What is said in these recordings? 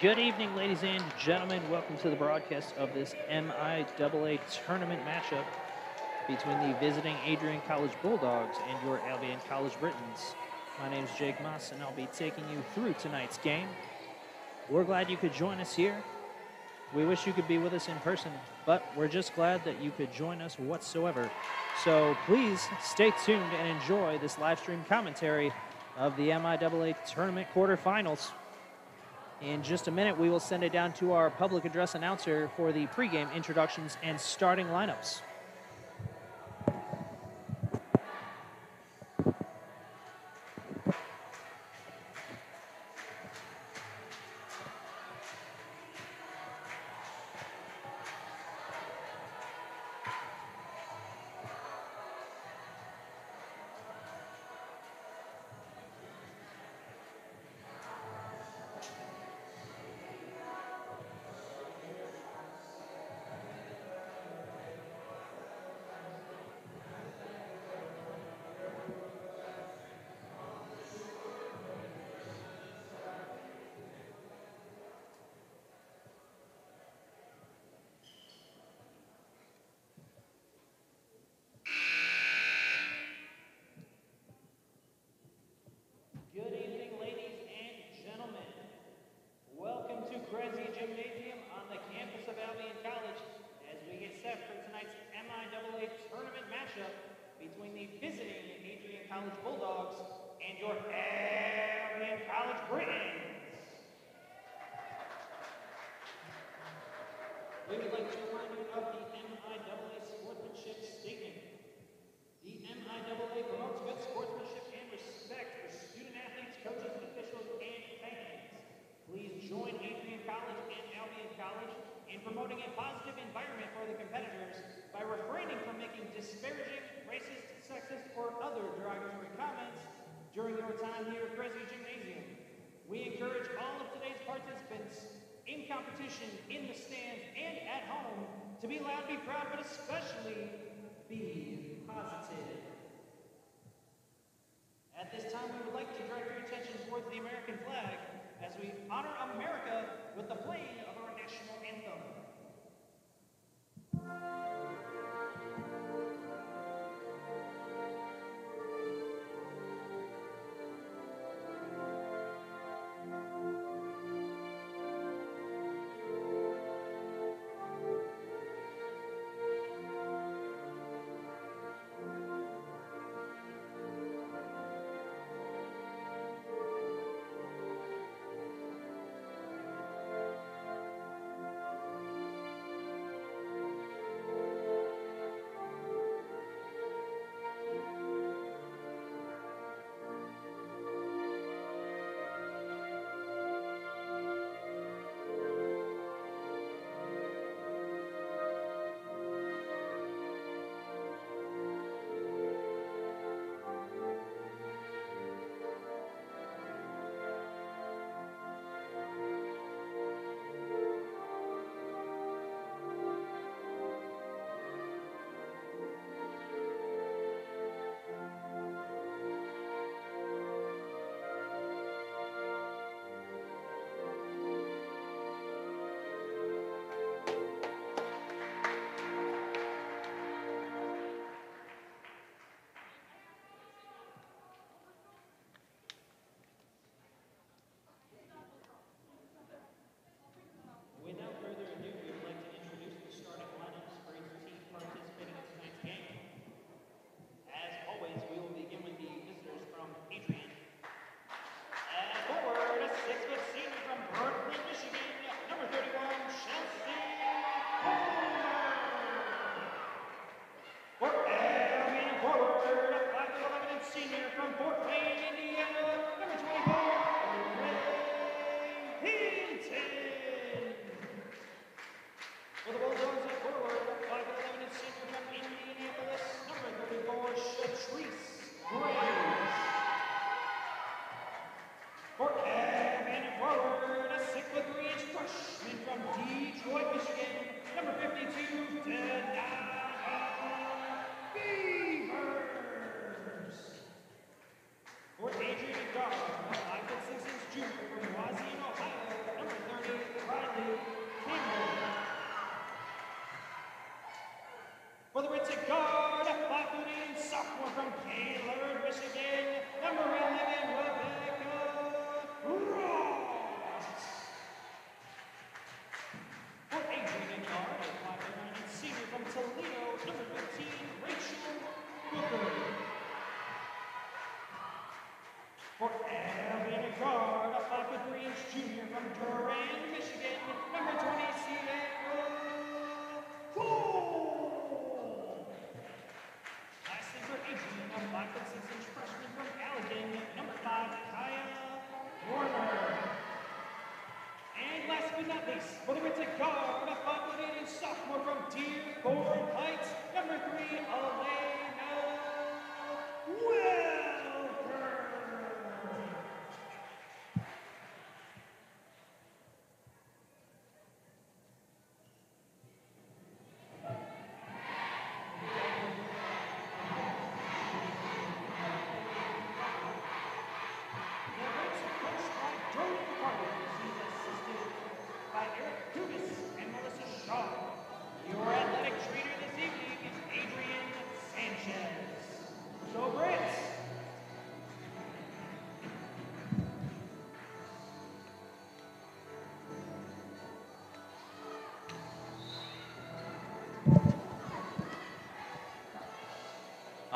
Good evening, ladies and gentlemen. Welcome to the broadcast of this MIAA tournament matchup between the visiting Adrian College Bulldogs and your Albion College Britons. My name is Jake Moss, and I'll be taking you through tonight's game. We're glad you could join us here. We wish you could be with us in person, but we're just glad that you could join us whatsoever. So please stay tuned and enjoy this live stream commentary of the MIAA tournament quarterfinals. In just a minute, we will send it down to our public address announcer for the pregame introductions and starting lineups. College Bulldogs and your Albion College Britons. We would like to remind you of the MIAA sportsmanship statement. The MIAA promotes good sportsmanship and respect for student athletes, coaches, officials, and fans. Please join Adrian College and Albion College in promoting a positive environment for the competitors by refraining from making disparaging, sexist, or other derogatory comments during your time here at Kresge Gymnasium. We encourage all of today's participants in competition, in the stands, and at home to be loud, be proud, but especially be positive. At this time, we would like to direct your attention towards the American flag as we honor America with the playing of our national anthem.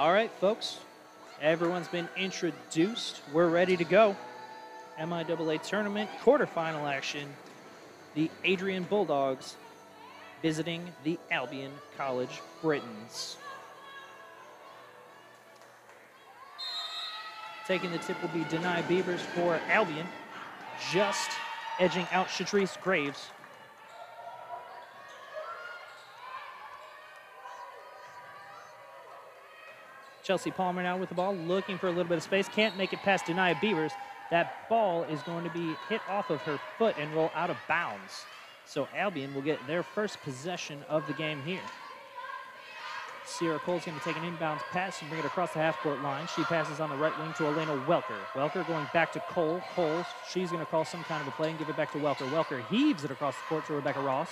All right, folks. Everyone's been introduced. We're ready to go. MIAA tournament quarterfinal action. The Adrian Bulldogs visiting the Albion College Britons. Taking the tip will be Denia Beavers for Albion, just edging out Shatrice Graves. Chelsea Palmer now with the ball, looking for a little bit of space. Can't make it past Denia Beavers. That ball is going to be hit off of her foot and roll out of bounds. So Albion will get their first possession of the game here. Sierra Cole's going to take an inbounds pass and bring it across the half court line. She passes on the right wing to Elena Welker. Welker going back to Cole. Cole, she's going to call some kind of a play and give it back to Welker. Welker heaves it across the court to Rebecca Ross,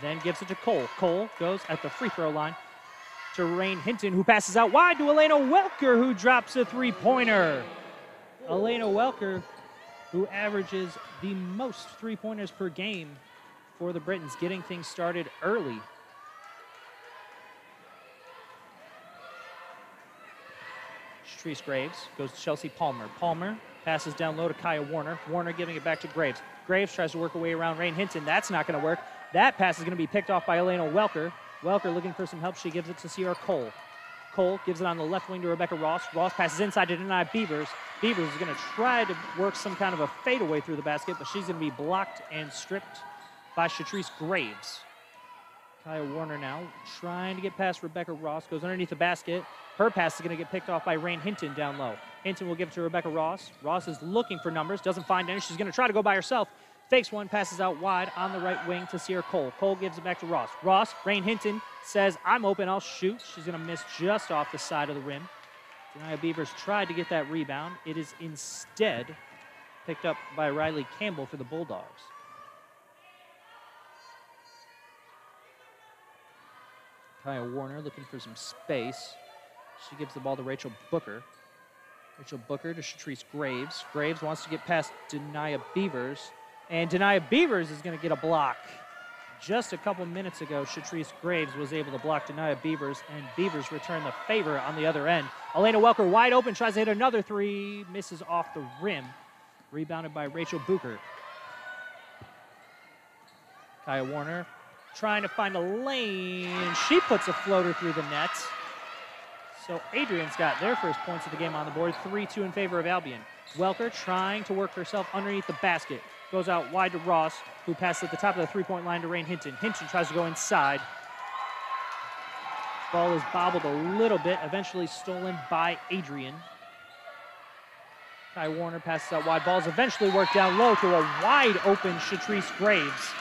then gives it to Cole. Cole goes at the free throw line to Rain Hinton, who passes out wide to Elena Welker, who drops a three pointer. Elena Welker, who averages the most three pointers per game for the Britons, getting things started early. Shatrice Graves goes to Chelsea Palmer. Palmer passes down low to Kaya Warner. Warner giving it back to Graves. Graves tries to work her way around Rain Hinton. That's not going to work. That pass is going to be picked off by Elena Welker. Welker looking for some help. She gives it to Sierra Cole. Cole gives it on the left wing to Rebecca Ross. Ross passes inside to Denia Beavers. Beavers is going to try to work some kind of a fadeaway through the basket, but she's going to be blocked and stripped by Shatrice Graves. Kaya Warner now trying to get past Rebecca Ross. Goes underneath the basket. Her pass is going to get picked off by Rain Hinton down low. Hinton will give it to Rebecca Ross. Ross is looking for numbers, doesn't find any. She's going to try to go by herself. Fakes one, passes out wide on the right wing to Sierra Cole. Cole gives it back to Ross. Ross, Rain Hinton says, I'm open, I'll shoot. She's going to miss just off the side of the rim. Denia Beavers tried to get that rebound. It is instead picked up by Riley Campbell for the Bulldogs. Kaya Warner looking for some space. She gives the ball to Rachel Booker. Rachel Booker to Shatrice Graves. Graves wants to get past Denia Beavers. And Denia Beavers is going to get a block. Just a couple minutes ago, Shatrice Graves was able to block Denia Beavers, and Beavers return the favor on the other end. Elena Welker wide open, tries to hit another three, misses off the rim. Rebounded by Rachel Booker. Kaya Warner trying to find a lane. She puts a floater through the net. So Adrian's got their first points of the game on the board, 3-2 in favor of Albion. Welker trying to work herself underneath the basket. Goes out wide to Ross, who passes at the top of the three-point line to Rain Hinton. Hinton tries to go inside. Ball is bobbled a little bit, eventually stolen by Adrian. Kaya Warner passes out wide. Ball's eventually worked down low to a wide open Shatrice Graves.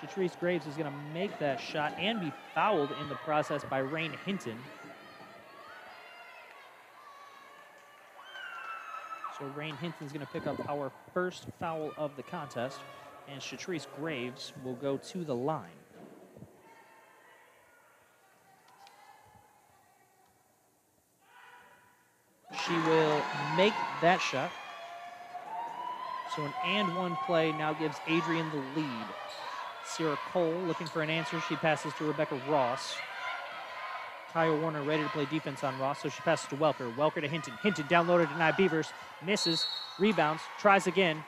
Shatrice Graves is going to make that shot and be fouled in the process by Rain Hinton. So Rain Hinton's going to pick up our first foul of the contest, and Shatrice Graves will go to the line. She will make that shot. So an and one play now gives Adrian the lead. Sierra Cole looking for an answer. She passes to Rebecca Ross. Kaya Warner ready to play defense on Ross, so she passes to Welker. Welker to Hinton. Hinton down low to Denia Beavers. Misses. Rebounds. Tries again.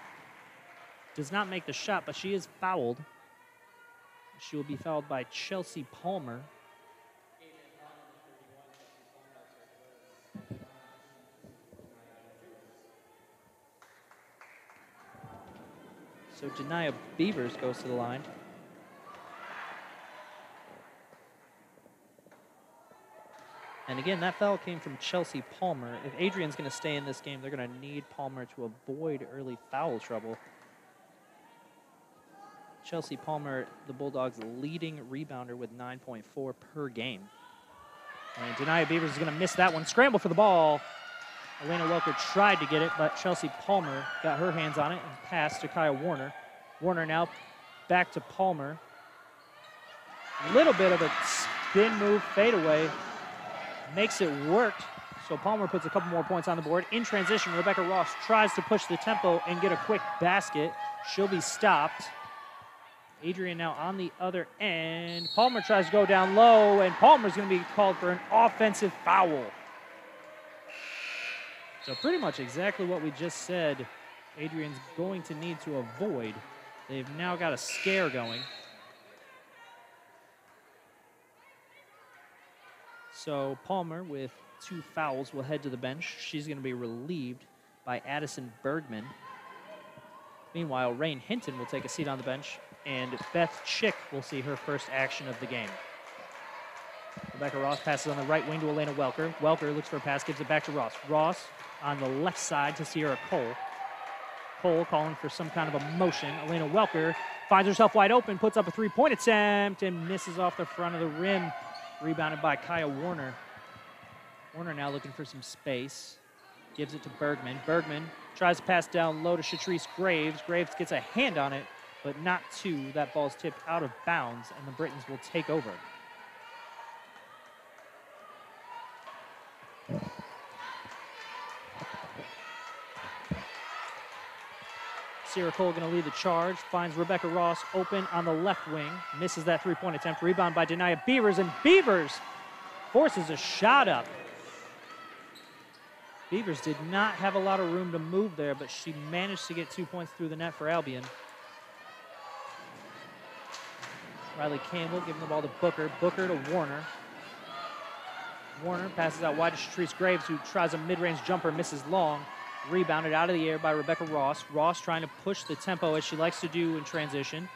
Does not make the shot, but she is fouled. She will be fouled by Chelsea Palmer. So Denia Beavers goes to the line. And again, that foul came from Chelsea Palmer. If Adrian's going to stay in this game, they're going to need Palmer to avoid early foul trouble. Chelsea Palmer, the Bulldogs' leading rebounder with 9.4 per game. And Denia Beavers is going to miss that one. Scramble for the ball. Elena Welker tried to get it, but Chelsea Palmer got her hands on it and passed to Kaya Warner. Warner now back to Palmer. A little bit of a spin move fadeaway makes it work. So Palmer puts a couple more points on the board. In transition, Rebecca Ross tries to push the tempo and get a quick basket. She'll be stopped. Adrian now on the other end. Palmer tries to go down low, and Palmer's going to be called for an offensive foul. So pretty much exactly what we just said Adrian's going to need to avoid. They've now got a scare going. So Palmer with two fouls will head to the bench. She's going to be relieved by Addison Bergman. Meanwhile, Rain Hinton will take a seat on the bench, and Beth Chick will see her first action of the game. Rebecca Ross passes on the right wing to Elena Welker. Welker looks for a pass, gives it back to Ross. Ross on the left side to Sierra Cole. Cole calling for some kind of a motion. Elena Welker finds herself wide open, puts up a three point attempt, and misses off the front of the rim. Rebounded by Kaya Warner. Warner now looking for some space. Gives it to Bergman. Bergman tries to pass down low to Shatrice Graves. Graves gets a hand on it, but not two. That ball's tipped out of bounds, and the Britons will take over. Sierra Cole going to lead the charge. Finds Rebecca Ross open on the left wing. Misses that three-point attempt. Rebound by Denia Beavers, and Beavers forces a shot up. Beavers did not have a lot of room to move there, but she managed to get two points through the net for Albion. Riley Campbell giving the ball to Booker. Booker to Warner. Warner passes out wide to Shatrice Graves, who tries a mid-range jumper, misses long. Rebounded out of the air by Rebecca Ross. Ross trying to push the tempo as she likes to do in transition.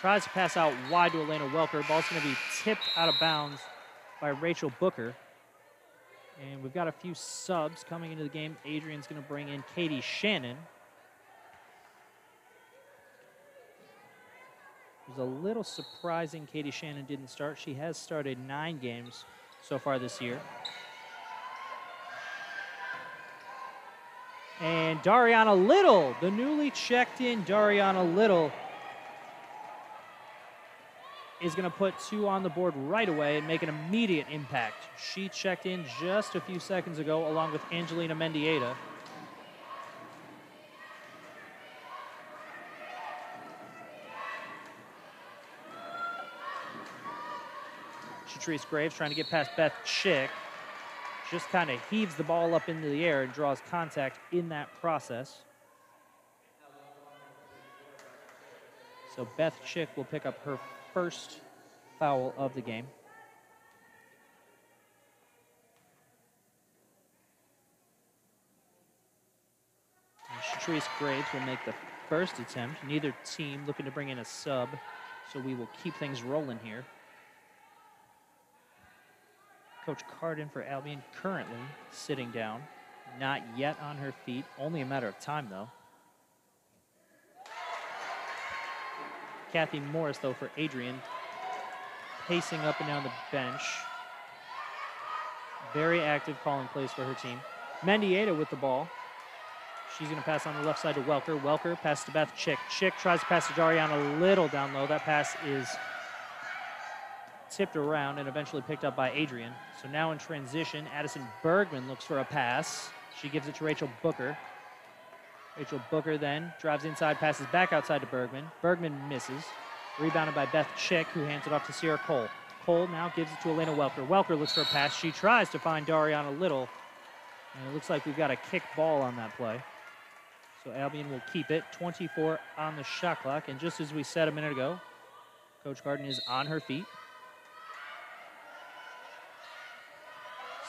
Tries to pass out wide to Elena Welker. Ball's going to be tipped out of bounds by Rachel Booker. And we've got a few subs coming into the game. Adrian's going to bring in Katie Shannon. It was a little surprising Katie Shannon didn't start. She has started nine games so far this year. And Dariana Little, the newly checked in Dariana Little, is going to put two on the board right away and make an immediate impact. She checked in just a few seconds ago along with Angelina Mendieta. Shatrice Graves trying to get past Beth Chick just kind of heaves the ball up into the air and draws contact in that process. So Beth Chick will pick up her first foul of the game. And Shatrice Graves will make the first attempt. Neither team looking to bring in a sub, so we will keep things rolling here. Coach Carden for Albion currently sitting down, not yet on her feet, only a matter of time though. Kathy Morris, though, for Adrian, pacing up and down the bench. Very active calling plays for her team. Mendieta with the ball. She's going to pass on the left side to Welker. Welker passes to Beth Chick. Chick tries to pass to Dariana a little down low. That pass is tipped around and eventually picked up by Adrian. So now in transition, Addison Bergman looks for a pass. She gives it to Rachel Booker. Rachel Booker then drives inside, passes back outside to Bergman. Bergman misses. Rebounded by Beth Chick, who hands it off to Sierra Cole. Cole now gives it to Elena Welker. Welker looks for a pass. She tries to find Dariana Little. And it looks like we've got a kick ball on that play. So Albion will keep it. 24 on the shot clock. And just as we said a minute ago, Coach Carden is on her feet.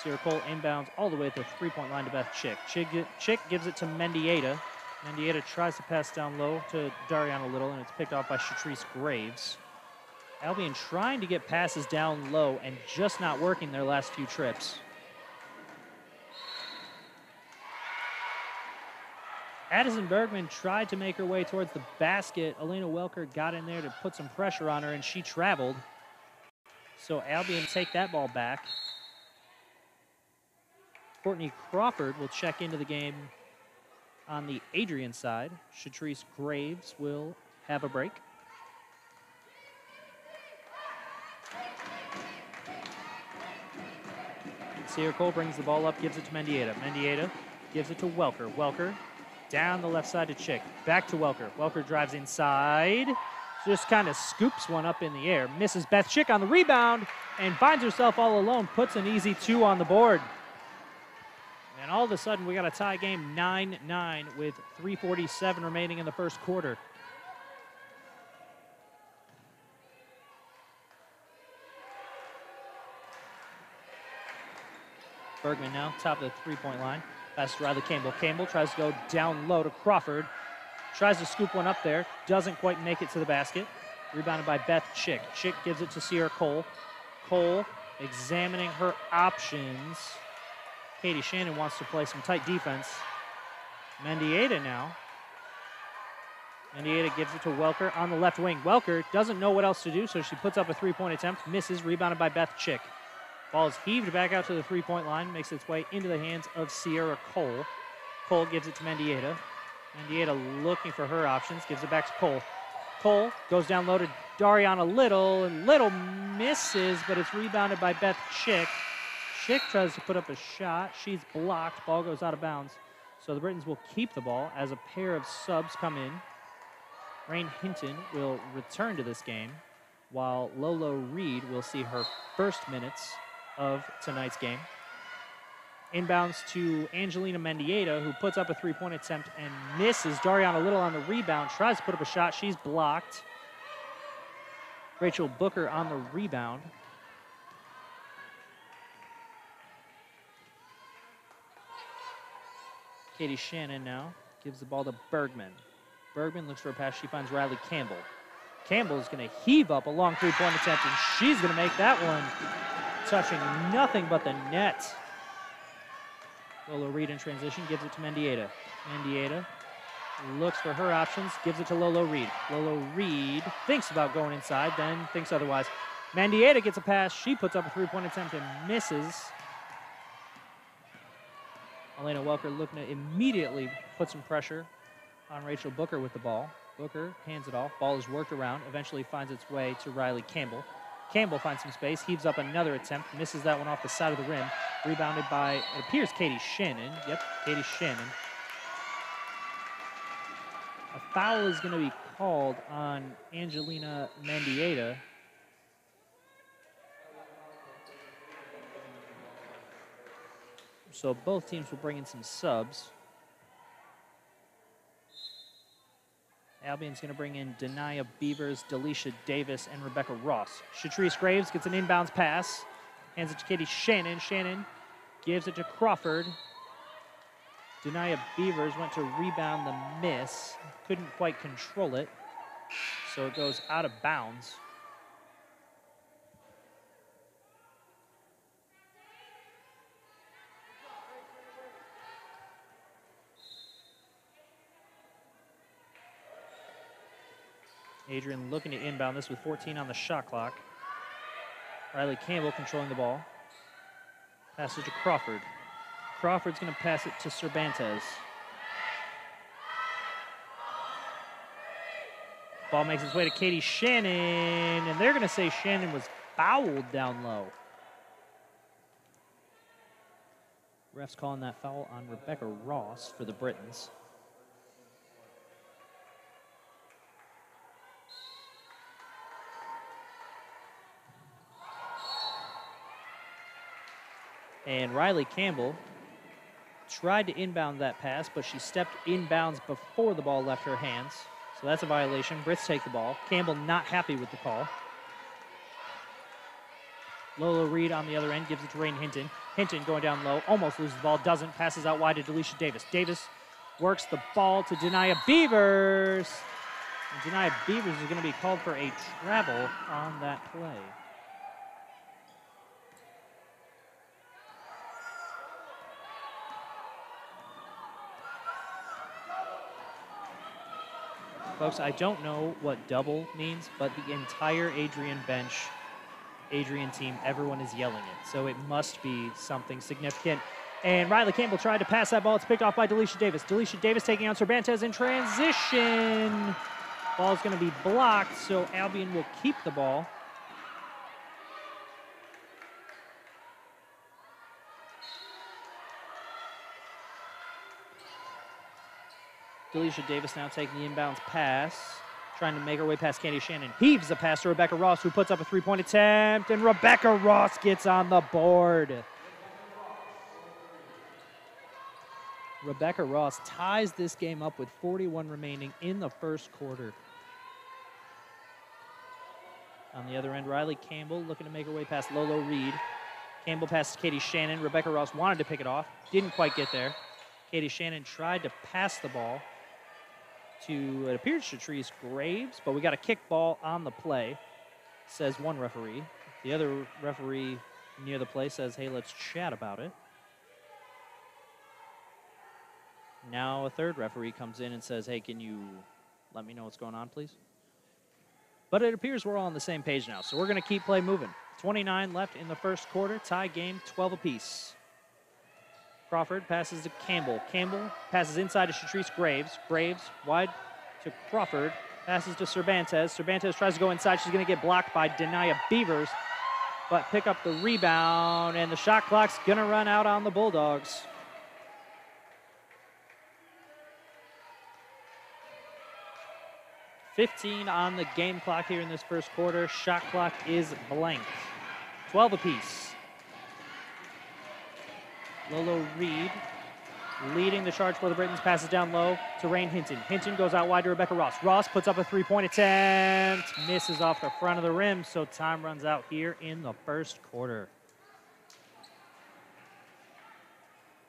Sierra Cole inbounds all the way at the three-point line to Beth Chick. Chick, Chick gives it to Mendieta. Mendieta tries to pass down low to Dariana Little, and it's picked off by Shatrice Graves. Albion trying to get passes down low and just not working their last few trips. Addison Bergman tried to make her way towards the basket. Elena Welker got in there to put some pressure on her, and she traveled. So Albion take that ball back. Courtney Crawford will check into the game on the Adrian side. Shatrice Graves will have a break. Sierra Cole brings the ball up, gives it to Mendieta. Mendieta gives it to Welker. Welker down the left side to Chick. Back to Welker. Welker drives inside. Just kind of scoops one up in the air. Misses Beth Chick on the rebound and finds herself all alone. Puts an easy two on the board. And all of a sudden, we got a tie game 9 9 with 3.47 remaining in the first quarter. Bergman now, top of the three point line. Pass to Riley Campbell. Campbell tries to go down low to Crawford. Tries to scoop one up there. Doesn't quite make it to the basket. Rebounded by Beth Chick. Chick gives it to Sierra Cole. Cole examining her options. Katie Shannon wants to play some tight defense. Mendieta now. Mendieta gives it to Welker on the left wing. Welker doesn't know what else to do, so she puts up a three point attempt, misses, rebounded by Beth Chick. Ball is heaved back out to the three point line, makes its way into the hands of Sierra Cole. Cole gives it to Mendieta. Mendieta looking for her options, gives it back to Cole. Cole goes down low to Dariana Little, and Little misses, but it's rebounded by Beth Chick. Chick tries to put up a shot. She's blocked. Ball goes out of bounds. So the Britons will keep the ball as a pair of subs come in. Rain Hinton will return to this game, while Lolo Reed will see her first minutes of tonight's game. Inbounds to Angelina Mendieta, who puts up a three point attempt and misses. Dariana Little on the rebound, tries to put up a shot. She's blocked. Rachel Booker on the rebound. Katie Shannon now gives the ball to Bergman. Bergman looks for a pass. She finds Riley Campbell. Campbell's going to heave up a long three point attempt, and she's going to make that one touching nothing but the net. Lolo Reed in transition gives it to Mendieta. Mendieta looks for her options, gives it to Lolo Reed. Lolo Reed thinks about going inside, then thinks otherwise. Mendieta gets a pass. She puts up a three point attempt and misses. Elena Welker looking to immediately put some pressure on Rachel Booker with the ball. Booker hands it off. Ball is worked around, eventually finds its way to Riley Campbell. Campbell finds some space, heaves up another attempt, misses that one off the side of the rim. Rebounded by, it appears, Katie Shannon. Yep, Katie Shannon. A foul is going to be called on Angelina Mendieta. So both teams will bring in some subs. Albion's going to bring in Denia Beavers, Delisha Davis, and Rebecca Ross. Shatrice Graves gets an inbounds pass, hands it to Katie Shannon. Shannon gives it to Crawford. Denia Beavers went to rebound the miss, couldn't quite control it, so it goes out of bounds. Adrian looking to inbound this with 14 on the shot clock. Riley Campbell controlling the ball. Passes to Crawford. Crawford's going to pass it to Cervantes. Ball makes its way to Katie Shannon, and they're going to say Shannon was fouled down low. Refs calling that foul on Rebecca Ross for the Britons. And Riley Campbell tried to inbound that pass, but she stepped inbounds before the ball left her hands. So that's a violation. Brits take the ball. Campbell not happy with the call. Lolo Reed on the other end gives it to Rain Hinton. Hinton going down low, almost loses the ball, doesn't, passes out wide to Delisha Davis. Davis works the ball to Denia Beavers. And Denia Beavers is going to be called for a travel on that play. Folks, I don't know what double means, but the entire Adrian bench, Adrian team, everyone is yelling it. So it must be something significant. And Riley Campbell tried to pass that ball. It's picked off by Delisha Davis. Delisha Davis taking on Cervantes in transition. Ball's going to be blocked, so Albion will keep the ball. Delisha Davis now taking the inbounds pass, trying to make her way past Katie Shannon. Heaves the pass to Rebecca Ross, who puts up a three point attempt, and Rebecca Ross gets on the board. Rebecca Ross ties this game up with 41 remaining in the first quarter. On the other end, Riley Campbell looking to make her way past Lolo Reed. Campbell passes Katie Shannon. Rebecca Ross wanted to pick it off, didn't quite get there. Katie Shannon tried to pass the ball to, it appears Shatrice Graves, but we got a kickball on the play, says one referee. The other referee near the play says, hey, let's chat about it. Now a third referee comes in and says, hey, can you let me know what's going on, please? But it appears we're all on the same page now, so we're going to keep play moving. 29 left in the first quarter, tie game, 12 apiece. Crawford passes to Campbell. Campbell passes inside to Shatrice Graves. Graves wide to Crawford. Passes to Cervantes. Cervantes tries to go inside. She's going to get blocked by Denia Beavers, but pick up the rebound, and the shot clock's going to run out on the Bulldogs. Fifteen on the game clock here in this first quarter. Shot clock is blank. 12 apiece. Lolo Reed leading the charge for the Britons. Passes down low to Rain Hinton. Hinton goes out wide to Rebecca Ross. Ross puts up a three-point attempt. Misses off the front of the rim, so time runs out here in the first quarter.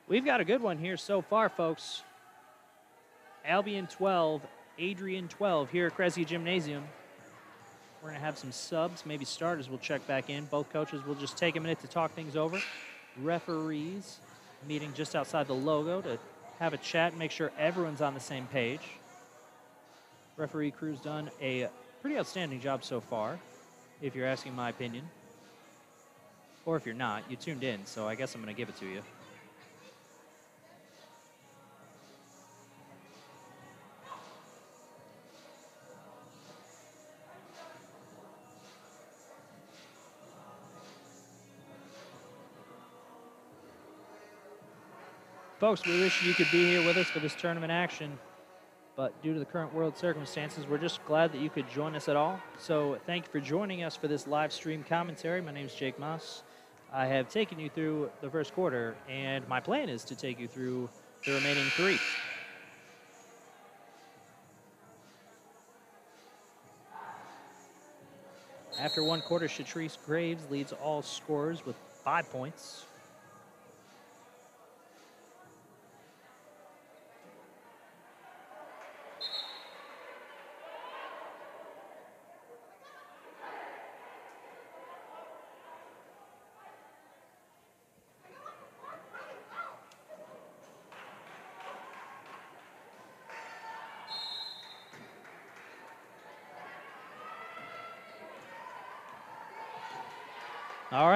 We've got a good one here so far, folks. Albion 12, Adrian 12 here at Kresge Gymnasium. We're going to have some subs, maybe starters will check back in. Both coaches will just take a minute to talk things over. Referees meeting just outside the logo to have a chat and make sure everyone's on the same page. Referee crew's done a pretty outstanding job so far, if you're asking my opinion. Or if you're not, you tuned in, so I guess I'm going to give it to you. Folks, we wish you could be here with us for this tournament action, but due to the current world circumstances, we're just glad that you could join us at all. So thank you for joining us for this live stream commentary. My name is Jake Moss. I have taken you through the first quarter, and my plan is to take you through the remaining three. After one quarter, Shatrice Graves leads all scorers with five points.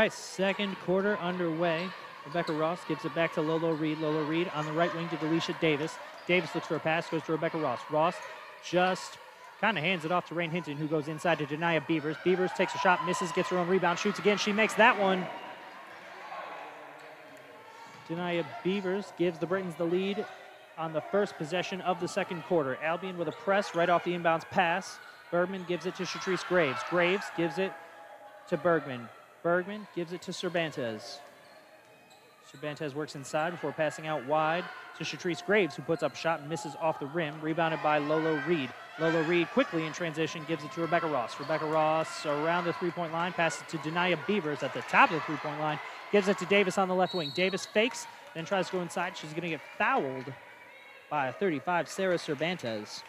Right, second quarter underway. Rebecca Ross gives it back to Lolo Reed. Lolo Reed on the right wing to Delisha Davis. Davis looks for a pass, goes to Rebecca Ross. Ross just kind of hands it off to Rain Hinton, who goes inside to Denia Beavers. Beavers takes a shot, misses, gets her own rebound, shoots again. She makes that one. Denia Beavers gives the Britons the lead on the first possession of the second quarter. Albion with a press right off the inbounds pass. Bergman gives it to Shatrice Graves. Graves gives it to Bergman. Bergman gives it to Cervantes. Cervantes works inside before passing out wide to Shatrice Graves, who puts up a shot and misses off the rim, rebounded by Lolo Reed. Lolo Reed quickly in transition gives it to Rebecca Ross. Rebecca Ross around the three-point line, passes to Denia Beavers at the top of the three-point line, gives it to Davis on the left wing. Davis fakes, then tries to go inside. She's going to get fouled by a 35, Sarah Cervantes.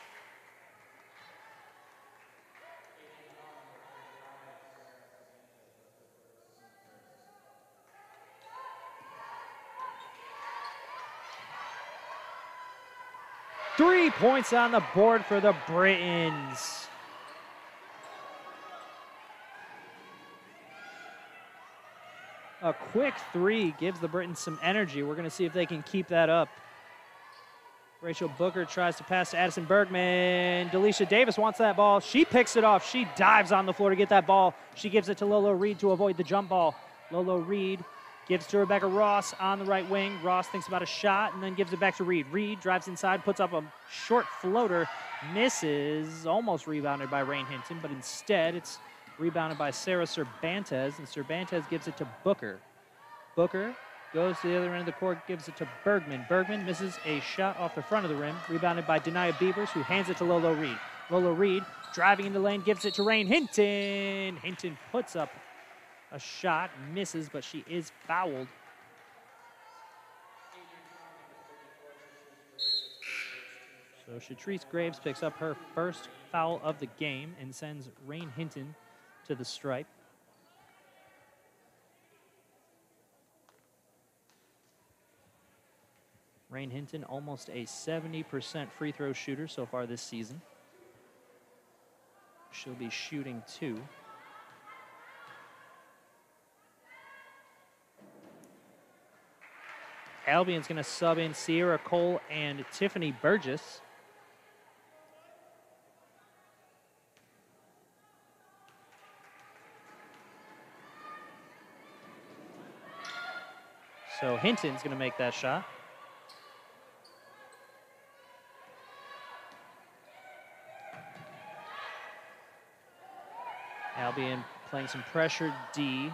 Points on the board for the Britons. A quick three gives the Britons some energy. We're going to see if they can keep that up. Rachel Booker tries to pass to Addison Bergman. Delisha Davis wants that ball. She picks it off. She dives on the floor to get that ball. She gives it to Lolo Reed to avoid the jump ball. Lolo Reed gives to Rebecca Ross on the right wing. Ross thinks about a shot and then gives it back to Reed. Reed drives inside, puts up a short floater, misses, almost rebounded by Rain Hinton, but instead it's rebounded by Sarah Cervantes, and Cervantes gives it to Booker. Booker goes to the other end of the court, gives it to Bergman. Bergman misses a shot off the front of the rim, rebounded by Denia Beavers, who hands it to Lolo Reed. Lolo Reed driving in the lane, gives it to Rain Hinton. Hinton puts up a shot, misses, but she is fouled. So Shatrice Graves picks up her first foul of the game and sends Rain Hinton to the stripe. Rain Hinton, almost a 70% free throw shooter so far this season. She'll be shooting two. Albion's going to sub in Sierra Cole and Tiffany Burgess. So Hinton's going to make that shot. Albion playing some pressure D,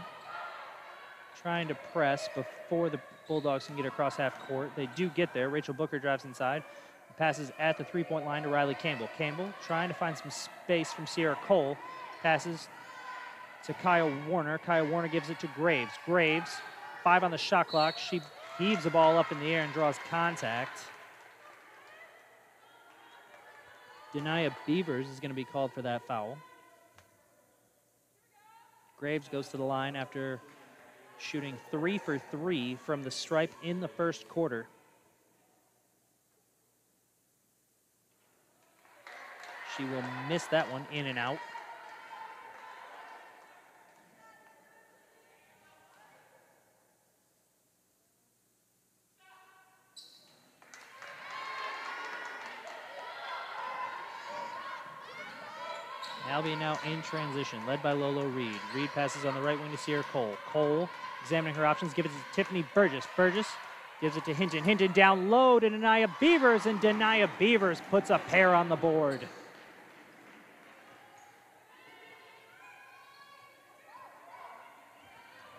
trying to press before the Bulldogs can get across half court. They do get there. Rachel Booker drives inside, passes at the three point line to Riley Campbell. Campbell trying to find some space from Sierra Cole, passes to Kaya Warner. Kaya Warner gives it to Graves. Graves, five on the shot clock. She heaves the ball up in the air and draws contact. Denia Beavers is going to be called for that foul. Graves goes to the line after shooting three for three from the stripe in the first quarter. She will miss that one in and out. Albion now in transition, led by Lolo Reed. Reed passes on the right wing to Sierra Cole. Cole examining her options, gives it to Tiffany Burgess. Burgess gives it to Hinton. Hinton down low to Denia Beavers, and Denia Beavers puts a pair on the board.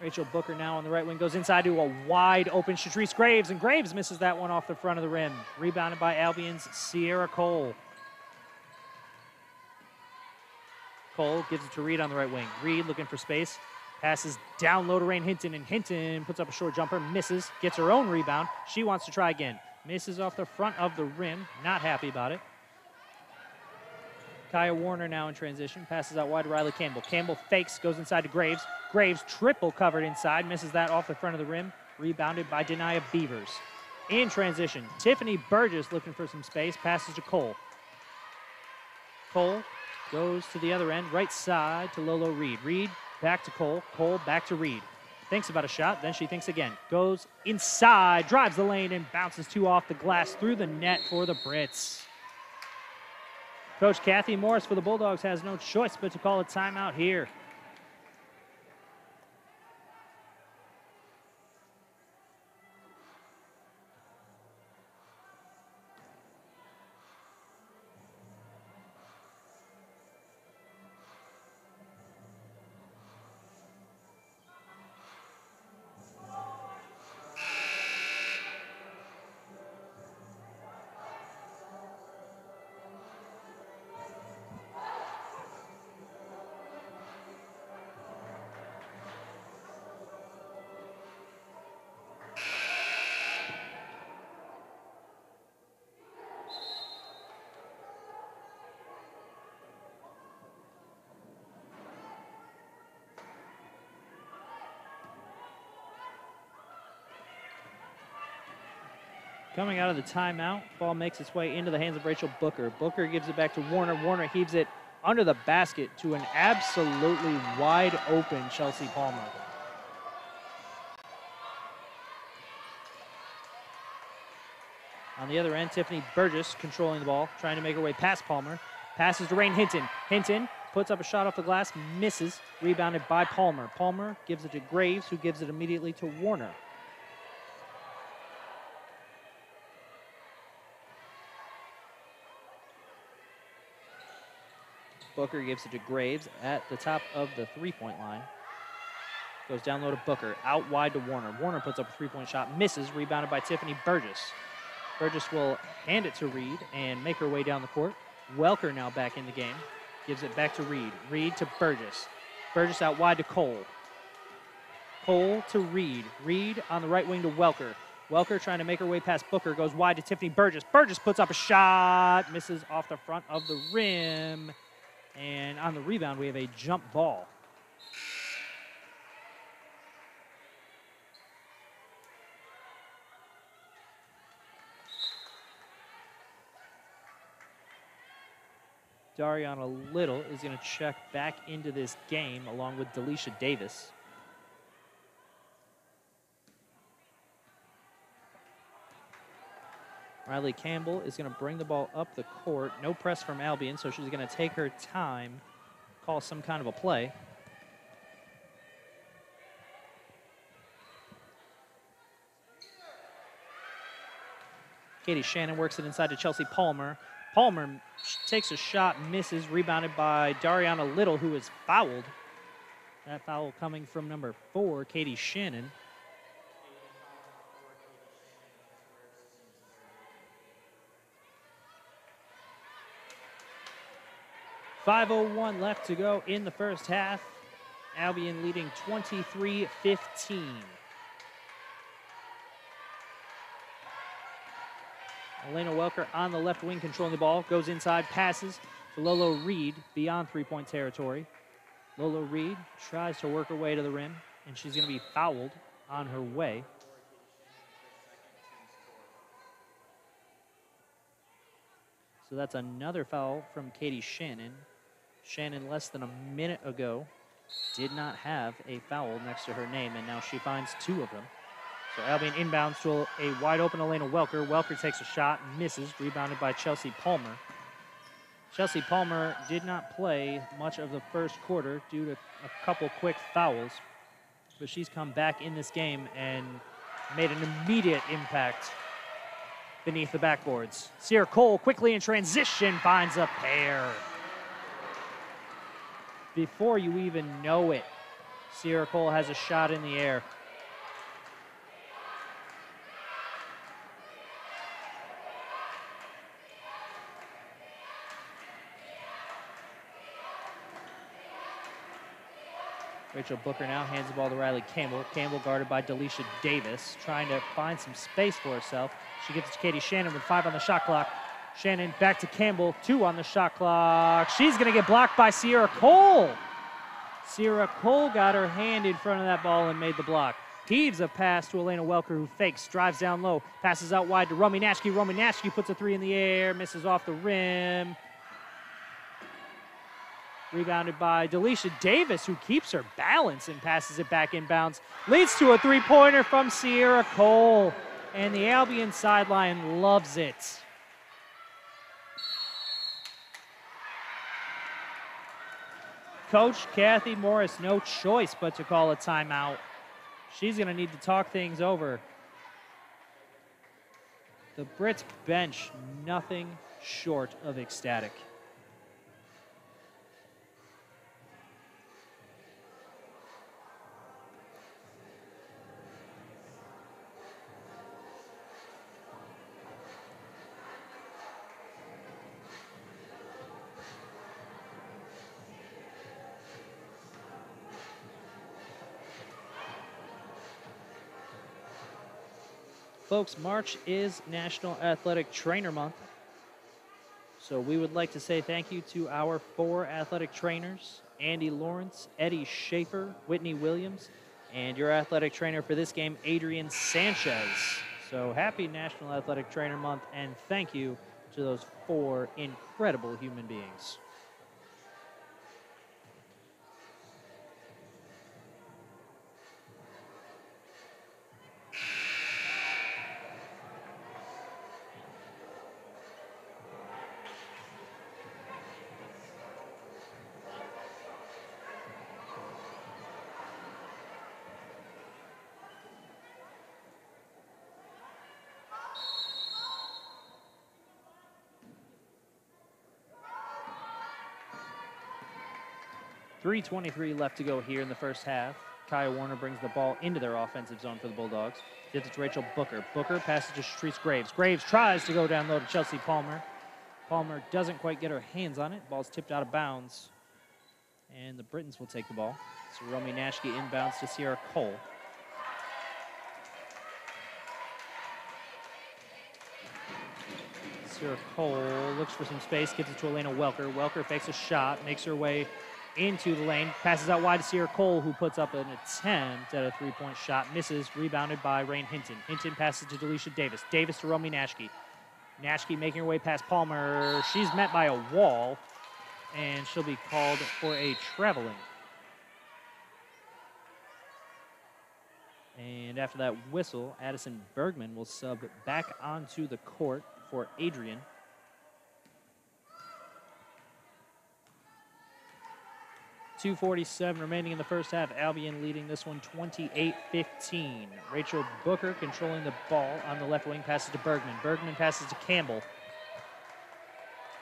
Rachel Booker now on the right wing goes inside to a wide open Shatrice Graves, and Graves misses that one off the front of the rim. Rebounded by Albion's Sierra Cole. Cole gives it to Reed on the right wing. Reed looking for space. Passes down low to Rain Hinton, and Hinton puts up a short jumper, misses, gets her own rebound. She wants to try again. Misses off the front of the rim. Not happy about it. Kaya Warner now in transition. Passes out wide to Riley Campbell. Campbell fakes, goes inside to Graves. Graves triple covered inside, misses that off the front of the rim. Rebounded by Denia Beavers. In transition, Tiffany Burgess looking for some space. Passes to Cole. Cole Goes to the other end, right side to Lolo Reed. Reed back to Cole. Cole back to Reed. Thinks about a shot, then she thinks again. Goes inside, drives the lane, and bounces two off the glass through the net for the Brits. Coach Kathy Morris for the Bulldogs has no choice but to call a timeout here. Coming out of the timeout, ball makes its way into the hands of Rachel Booker. Booker gives it back to Warner. Warner heaves it under the basket to an absolutely wide open Chelsea Palmer. On the other end, Tiffany Burgess controlling the ball, trying to make her way past Palmer. Passes to Rain Hinton. Hinton puts up a shot off the glass, misses, rebounded by Palmer. Palmer gives it to Graves, who gives it immediately to Warner. Booker gives it to Graves at the top of the three point line. Goes down low to Booker, out wide to Warner. Warner puts up a three point shot, misses, rebounded by Tiffany Burgess. Burgess will hand it to Reed and make her way down the court. Welker now back in the game. Gives it back to Reed. Reed to Burgess. Burgess out wide to Cole. Cole to Reed. Reed on the right wing to Welker. Welker trying to make her way past Booker. Goes wide to Tiffany Burgess. Burgess puts up a shot. Misses off the front of the rim. And on the rebound, we have a jump ball. Dariana Little is going to check back into this game along with Delisha Davis. Riley Campbell is going to bring the ball up the court. No press from Albion, so she's going to take her time, call some kind of a play. Katie Shannon works it inside to Chelsea Palmer. Palmer takes a shot, misses, rebounded by Dariana Little, who is fouled. That foul coming from number four, Katie Shannon. Five oh one left to go in the first half. Albion leading 23-15. Elena Welker on the left wing controlling the ball. Goes inside, passes to Lolo Reed beyond three point territory. Lolo Reed tries to work her way to the rim, and she's going to be fouled on her way. So that's another foul from Katie Shannon. Shannon, less than a minute ago, did not have a foul next to her name, and now she finds two of them. So Albion inbounds to a, wide open Elena Welker. Welker takes a shot, misses, rebounded by Chelsea Palmer. Chelsea Palmer did not play much of the first quarter due to a couple quick fouls, but she's come back in this game and made an immediate impact beneath the backboards. Sierra Cole quickly in transition finds a pair. Before you even know it, Sierra Cole has a shot in the air. Rachel Booker now hands the ball to Riley Campbell. Campbell guarded by Delisha Davis, trying to find some space for herself. She gives it to Katie Shannon with five on the shot clock. Shannon back to Campbell, two on the shot clock. She's going to get blocked by Sierra Cole. Sierra Cole got her hand in front of that ball and made the block. Heaves a pass to Elena Welker, who fakes, drives down low, passes out wide to Romy Natchke. Romy Natchke puts a three in the air, misses off the rim. Rebounded by Delisha Davis, who keeps her balance and passes it back inbounds. Leads to a three pointer from Sierra Cole. And the Albion sideline loves it. Coach Kathy Morris, no choice but to call a timeout. She's going to need to talk things over. The Brits bench, nothing short of ecstatic. Folks, March is National Athletic Trainer Month. So we would like to say thank you to our four athletic trainers Andy Lawrence, Eddie Schaefer, Whitney Williams, and your athletic trainer for this game, Adrian Sanchez. So happy National Athletic Trainer Month, and thank you to those four incredible human beings. Three twenty-three left to go here in the first half. Kaya Warner brings the ball into their offensive zone for the Bulldogs. Gives it to Rachel Booker. Booker passes to Shatrice Graves. Graves tries to go down low to Chelsea Palmer. Palmer doesn't quite get her hands on it. Ball's tipped out of bounds. And the Britons will take the ball. So Romy Nashke inbounds to Sierra Cole. Sierra Cole looks for some space, gives it to Elena Welker. Welker fakes a shot, makes her way into the lane, passes out wide to Sierra Cole, who puts up an attempt at a three-point shot, misses, rebounded by Rain Hinton. Hinton passes to Delisha Davis. Davis to Romy Nashke. Nashke making her way past Palmer. She's met by a wall, and she'll be called for a traveling. And after that whistle, Addison Bergman will sub back onto the court for Adrian. 247 remaining in the first half. Albion leading this one 28-15. Rachel Booker controlling the ball on the left wing, passes to Bergman. Bergman passes to Campbell.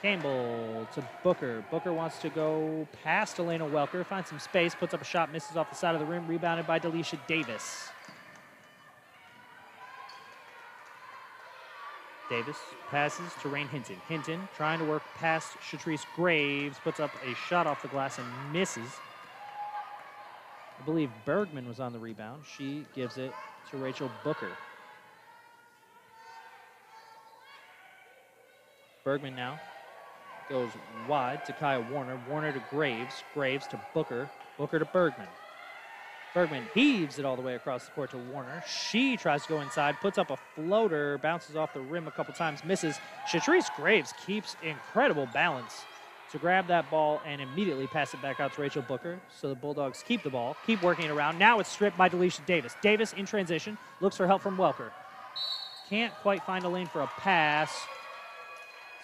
Campbell to Booker. Booker wants to go past Elena Welker, finds some space, puts up a shot, misses off the side of the rim, rebounded by Delisha Davis. Davis passes to Rain Hinton. Hinton trying to work past Shatrice Graves, puts up a shot off the glass and misses. I believe Bergman was on the rebound. She gives it to Rachel Booker. Bergman now goes wide to Kaya Warner. Warner to Graves. Graves to Booker. Booker to Bergman. Bergman heaves it all the way across the court to Warner. She tries to go inside, puts up a floater, bounces off the rim a couple times, misses. Shatrice Graves keeps incredible balance to grab that ball and immediately pass it back out to Rachel Booker. So the Bulldogs keep the ball, keep working it around. Now it's stripped by Delisha Davis. Davis in transition, looks for help from Welker. Can't quite find a lane for a pass.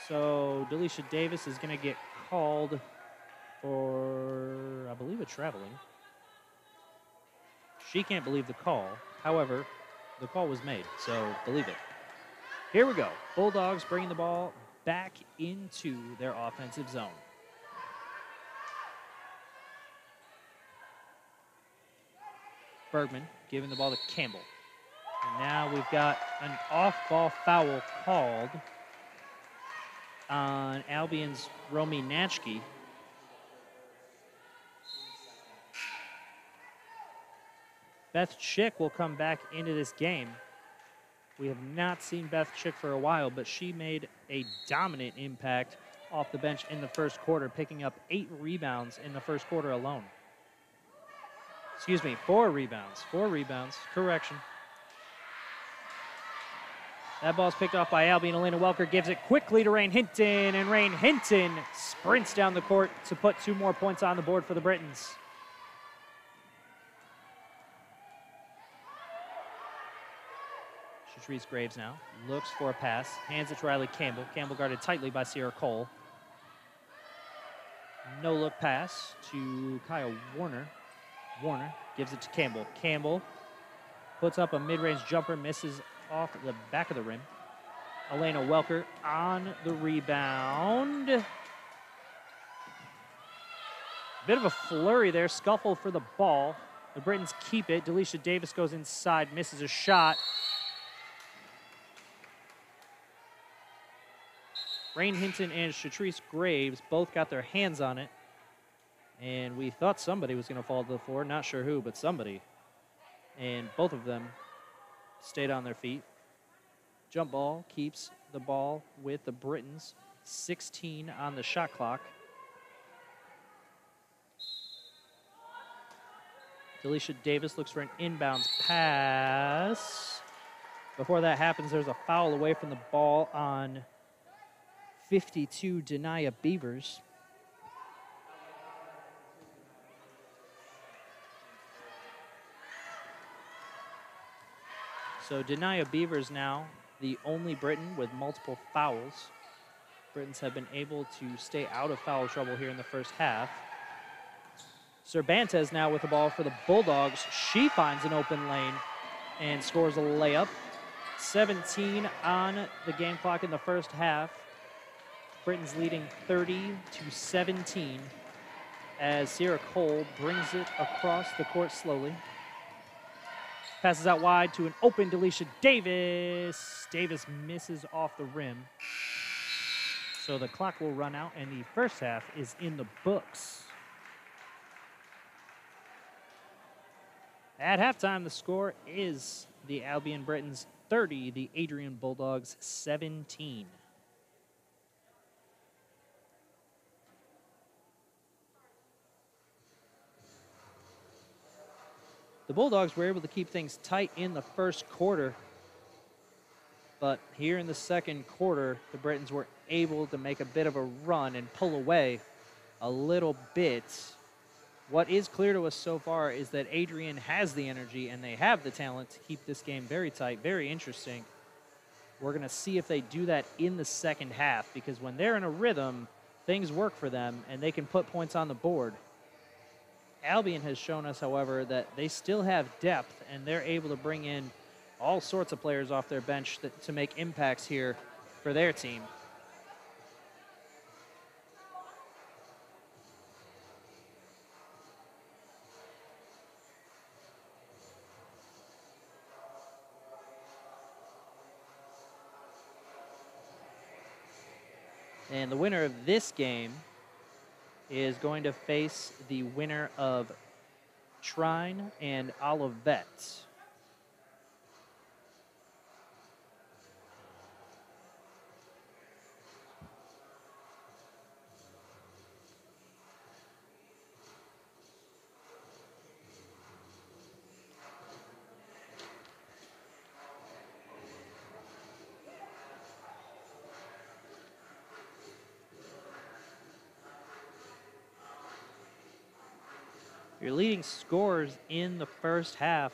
So Delisha Davis is going to get called for, I believe, a traveling. She can't believe the call. However, the call was made, so believe it. Here we go. Bulldogs bringing the ball back into their offensive zone. Bergman giving the ball to Campbell. And now we've got an off-ball foul called on Albion's Romy Natchke. Beth Chick will come back into this game. We have not seen Beth Chick for a while, but she made a dominant impact off the bench in the first quarter, picking up eight rebounds in the first quarter alone. Excuse me, four rebounds. Four rebounds. Correction. That ball's picked off by Albie, and Elena Welker gives it quickly to Rain Hinton, and Rain Hinton sprints down the court to put two more points on the board for the Britons. Shatrice Graves now looks for a pass, hands it to Riley Campbell. Campbell guarded tightly by Sierra Cole. No look pass to Kaya Warner. Warner gives it to Campbell. Campbell puts up a mid range jumper, misses off the back of the rim. Elena Welker on the rebound. Bit of a flurry there, scuffle for the ball. The Britons keep it. Delisha Davis goes inside, misses a shot. Rain Hinton and Shatrice Graves both got their hands on it. And we thought somebody was going to fall to the floor. Not sure who, but somebody. And both of them stayed on their feet. Jump ball keeps the ball with the Britons. 16 on the shot clock. Delisha Davis looks for an inbounds pass. Before that happens, there's a foul away from the ball on 52 Denia Beavers. So Denia Beavers now the only Briton with multiple fouls. Britons have been able to stay out of foul trouble here in the first half. Cervantes now with the ball for the Bulldogs. She finds an open lane and scores a layup. 17 on the game clock in the first half. Britons leading 30 to 17 as Sierra Cole brings it across the court slowly. Passes out wide to an open Delisha Davis. Davis misses off the rim. So the clock will run out, and the first half is in the books. At halftime, the score is the Albion Britons 30, the Adrian Bulldogs 17. The Bulldogs were able to keep things tight in the first quarter, but here in the second quarter, the Britons were able to make a bit of a run and pull away a little bit. What is clear to us so far is that Adrian has the energy and they have the talent to keep this game very tight, very interesting. We're going to see if they do that in the second half because when they're in a rhythm, things work for them and they can put points on the board. Albion has shown us, however, that they still have depth and they're able to bring in all sorts of players off their bench that, to make impacts here for their team. And the winner of this game is going to face the winner of Trine and Olivet. Scorers in the first half,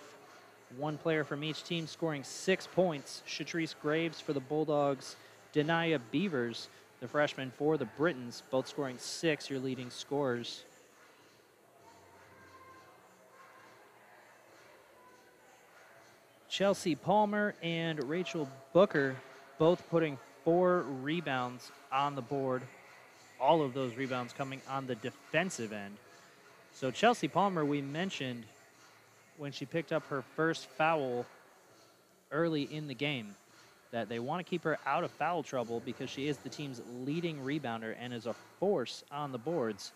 one player from each team scoring six points. Shatrice Graves for the Bulldogs, Denia Beavers, the freshman for the Britons, both scoring six, your leading scorers. Chelsea Palmer and Rachel Booker both putting four rebounds on the board. All of those rebounds coming on the defensive end. So Chelsea Palmer, we mentioned when she picked up her first foul early in the game that they want to keep her out of foul trouble because she is the team's leading rebounder and is a force on the boards.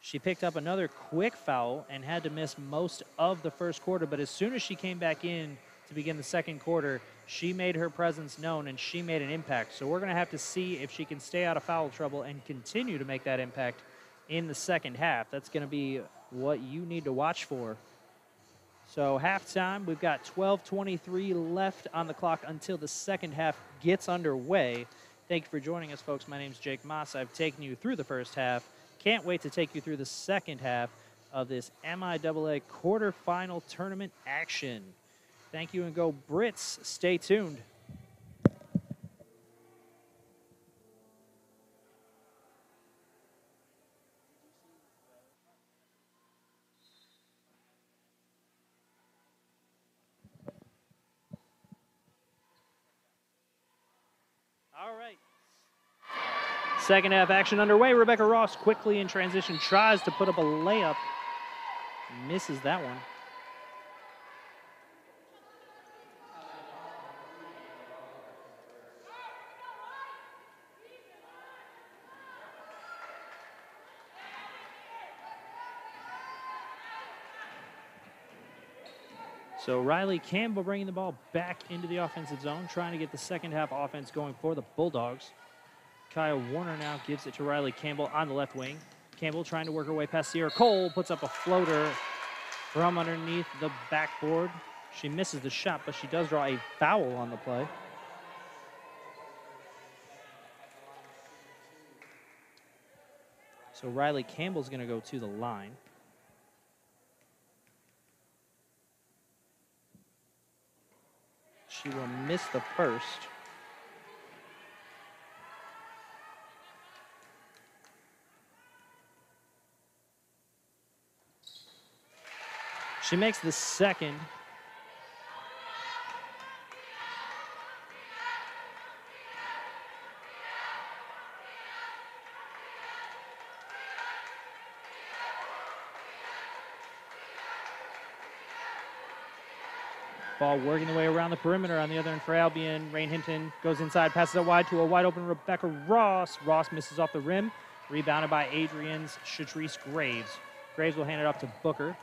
She picked up another quick foul and had to miss most of the first quarter, but as soon as she came back in to begin the second quarter, she made her presence known and she made an impact. So we're going to have to see if she can stay out of foul trouble and continue to make that impact in the second half. That's going to be what you need to watch for. So halftime, we've got 12:23 left on the clock until the second half gets underway. Thank you for joining us, folks. My name is Jake Moss. I've taken you through the first half. Can't wait to take you through the second half of this MIAA quarterfinal tournament action. Thank you and go Brits. Stay tuned. All right. Second half action underway. Rebecca Ross quickly in transition tries to put up a layup. Misses that one. So Riley Campbell bringing the ball back into the offensive zone, trying to get the second half offense going for the Bulldogs. Kaya Warner now gives it to Riley Campbell on the left wing. Campbell trying to work her way past Sierra Cole, puts up a floater from underneath the backboard. She misses the shot, but she does draw a foul on the play. So Riley Campbell's going to go to the line. She will miss the first. She makes the second. Ball working the way around the perimeter on the other end for Albion. Rain Hinton goes inside, passes it wide to a wide open Rebecca Ross. Ross misses off the rim. Rebounded by Adrian's Shatrice Graves. Graves will hand it off to Booker,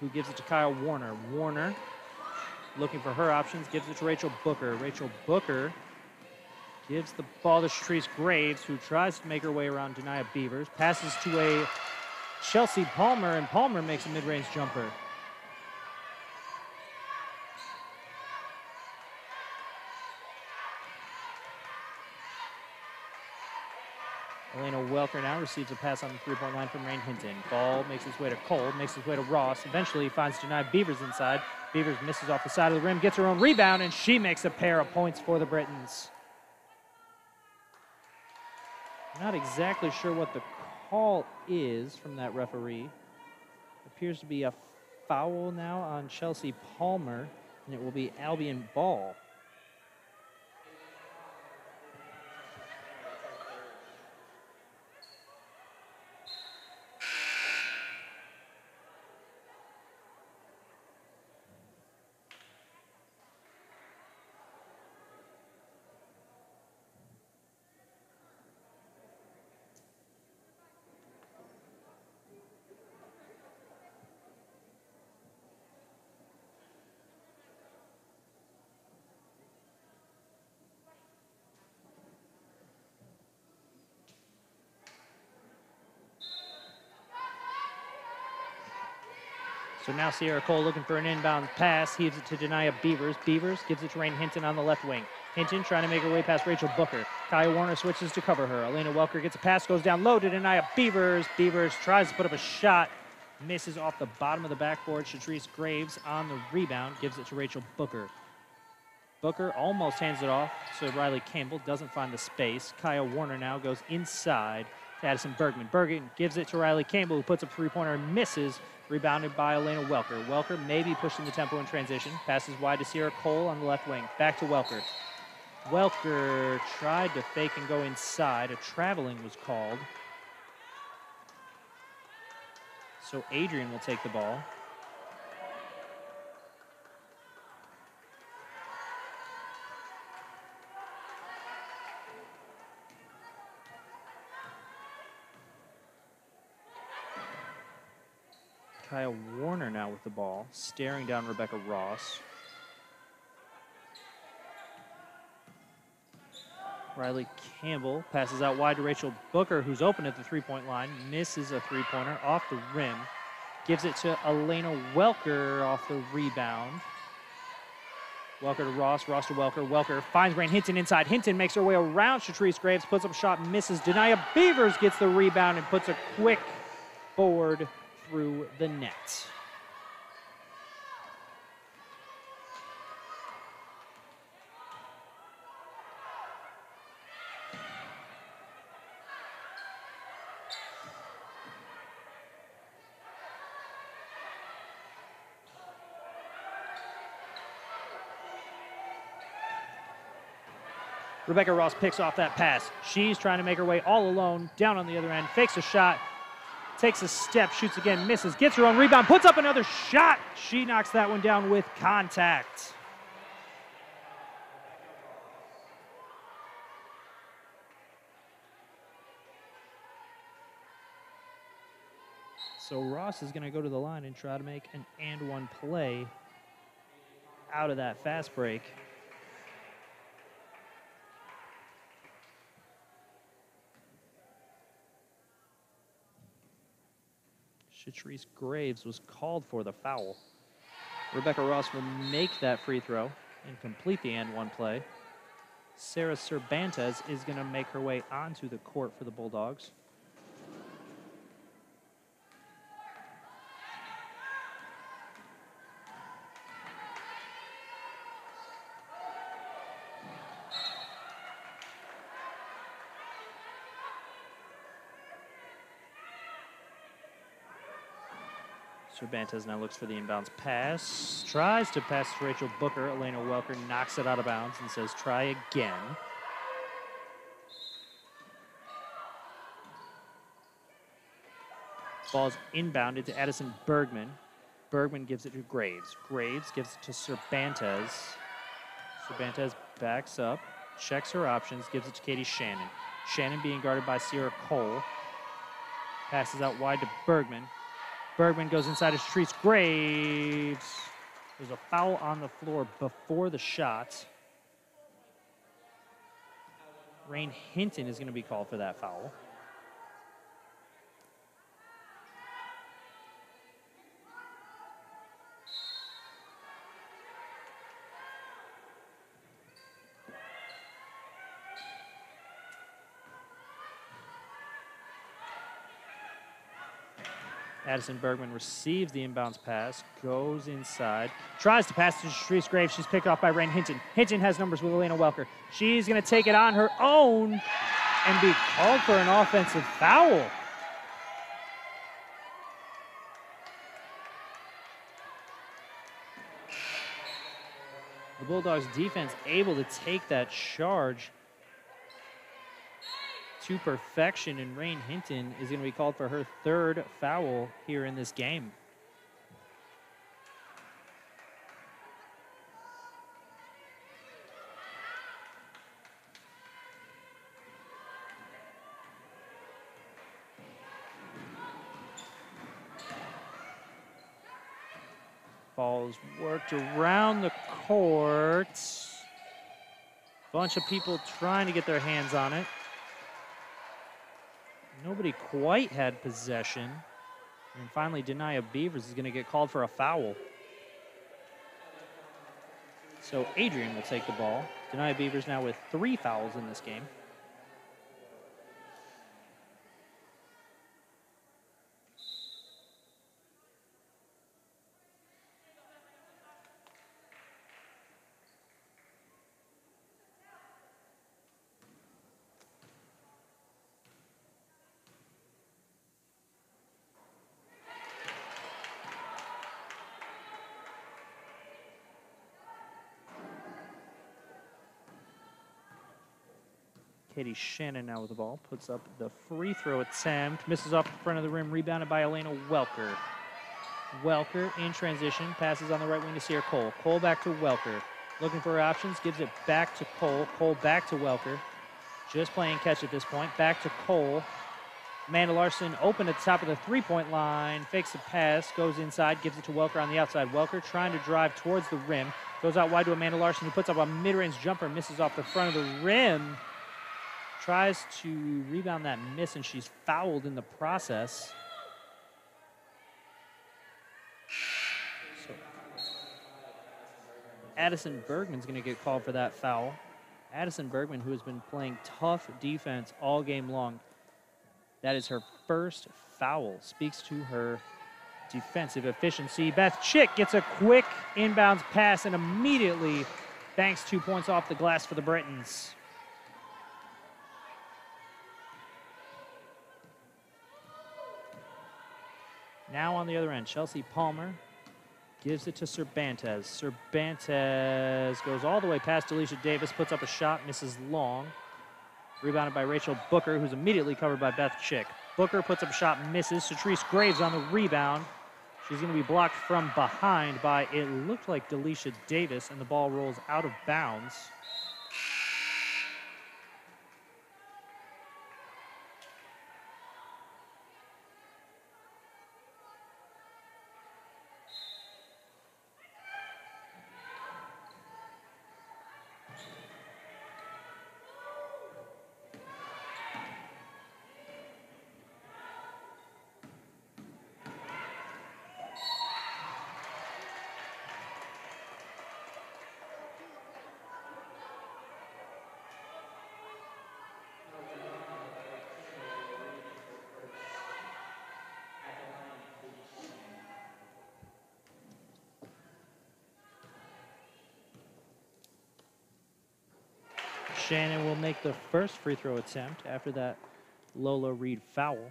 who gives it to Kaya Warner. Warner, looking for her options, gives it to Rachel Booker. Rachel Booker gives the ball to Shatrice Graves, who tries to make her way around Denia Beavers. Passes to a Chelsea Palmer, and Palmer makes a mid-range jumper. Elena Welker now receives a pass on the three-point line from Rain Hinton. Ball makes its way to Cole, makes its way to Ross. Eventually finds Denia Beavers inside. Beavers misses off the side of the rim, gets her own rebound, and she makes a pair of points for the Britons. Not exactly sure what the call is from that referee. Appears to be a foul now on Chelsea Palmer, and it will be Albion ball. So now Sierra Cole looking for an inbound pass. Heaves it to Denia Beavers. Beavers gives it to Rain Hinton on the left wing. Hinton trying to make her way past Rachel Booker. Kaya Warner switches to cover her. Elena Welker gets a pass, goes down low to Denia Beavers. Beavers tries to put up a shot, misses off the bottom of the backboard. Shatrice Graves on the rebound, gives it to Rachel Booker. Booker almost hands it off, so Riley Campbell doesn't find the space. Kaya Warner now goes inside to Addison Bergman. Bergman gives it to Riley Campbell, who puts a three-pointer and misses. Rebounded by Elena Welker. Welker maybe pushing the tempo in transition. Passes wide to Sierra Cole on the left wing. Back to Welker. Welker tried to fake and go inside. A traveling was called. So Adrian will take the ball. Kaya Warner now with the ball, staring down Rebecca Ross. Riley Campbell passes out wide to Rachel Booker, who's open at the three-point line, misses a three-pointer off the rim, gives it to Elena Welker off the rebound. Welker to Ross, Ross to Welker. Welker finds Rain Hinton inside. Hinton makes her way around Shatrice Graves, puts up a shot, misses. Denia Beavers gets the rebound and puts a quick board through the net. Rebecca Ross picks off that pass. She's trying to make her way all alone down on the other end, fakes a shot, takes a step, shoots again, misses, gets her own rebound, puts up another shot. She knocks that one down with contact. So Ross is going to go to the line and try to make an and one play out of that fast break. Shatrice Graves was called for the foul. Rebecca Ross will make that free throw and complete the and one play. Sarah Cervantes is going to make her way onto the court for the Bulldogs. Cervantes now looks for the inbounds pass. Tries to pass to Rachel Booker. Elena Welker knocks it out of bounds and says, try again. Ball's inbounded to Addison Bergman. Bergman gives it to Graves. Graves gives it to Cervantes. Cervantes backs up, checks her options, gives it to Katie Shannon. Shannon being guarded by Sierra Cole. Passes out wide to Bergman. Bergman goes inside of Treese Graves. There's a foul on the floor before the shot. Rain Hinton is going to be called for that foul. Addison Bergman receives the inbounds pass, goes inside, tries to pass to Shatrice Graves. She's picked off by Rain Hinton. Hinton has numbers with Elena Welker. She's going to take it on her own and be called for an offensive foul. The Bulldogs defense able to take that charge to perfection, and Rain Hinton is going to be called for her third foul here in this game. Ball's worked around the court. Bunch of people trying to get their hands on it. Nobody quite had possession. And finally, Denia Beavers is going to get called for a foul. So Adrian will take the ball. Denia Beavers now with three fouls in this game. Katie Shannon now with the ball. Puts up the free throw attempt. Misses off the front of the rim. Rebounded by Elena Welker. Welker in transition. Passes on the right wing to Sierra Cole. Cole back to Welker. Looking for options. Gives it back to Cole. Cole back to Welker. Just playing catch at this point. Back to Cole. Amanda Larson open at the top of the three-point line. Fakes the pass. Goes inside. Gives it to Welker on the outside. Welker trying to drive towards the rim. Goes out wide to Amanda Larson who puts up a mid-range jumper. Misses off the front of the rim tries to rebound that miss, and she's fouled in the process. So Addison Bergman's going to get called for that foul. Addison Bergman, who has been playing tough defense all game long, that is her first foul. Speaks to her defensive efficiency. Beth Chick gets a quick inbounds pass and immediately banks two points off the glass for the Britons. Now on the other end, Chelsea Palmer gives it to Cervantes. Cervantes goes all the way past Delisha Davis, puts up a shot, misses long. Rebounded by Rachel Booker, who's immediately covered by Beth Chick. Booker puts up a shot, misses. Shatrice Graves on the rebound. She's going to be blocked from behind by, it looked like Delisha Davis, and the ball rolls out of bounds. Shannon will make the first free throw attempt after that Lolo Reed foul.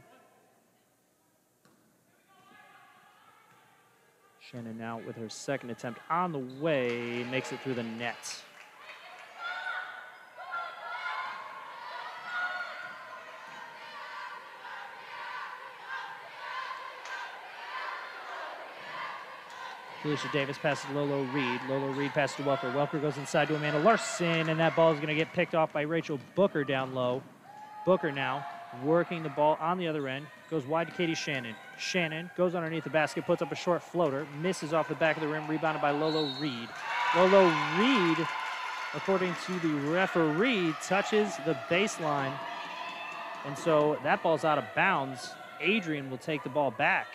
Shannon now with her second attempt on the way, makes it through the net. Felicia Davis passes to Lolo Reed. Lolo Reed passes to Welker. Welker goes inside to Amanda Larson, and that ball is going to get picked off by Rachel Booker down low. Booker now working the ball on the other end. Goes wide to Katie Shannon. Shannon goes underneath the basket, puts up a short floater, misses off the back of the rim, rebounded by Lolo Reed. Lolo Reed, according to the referee, touches the baseline. And so that ball's out of bounds. Adrian will take the ball back.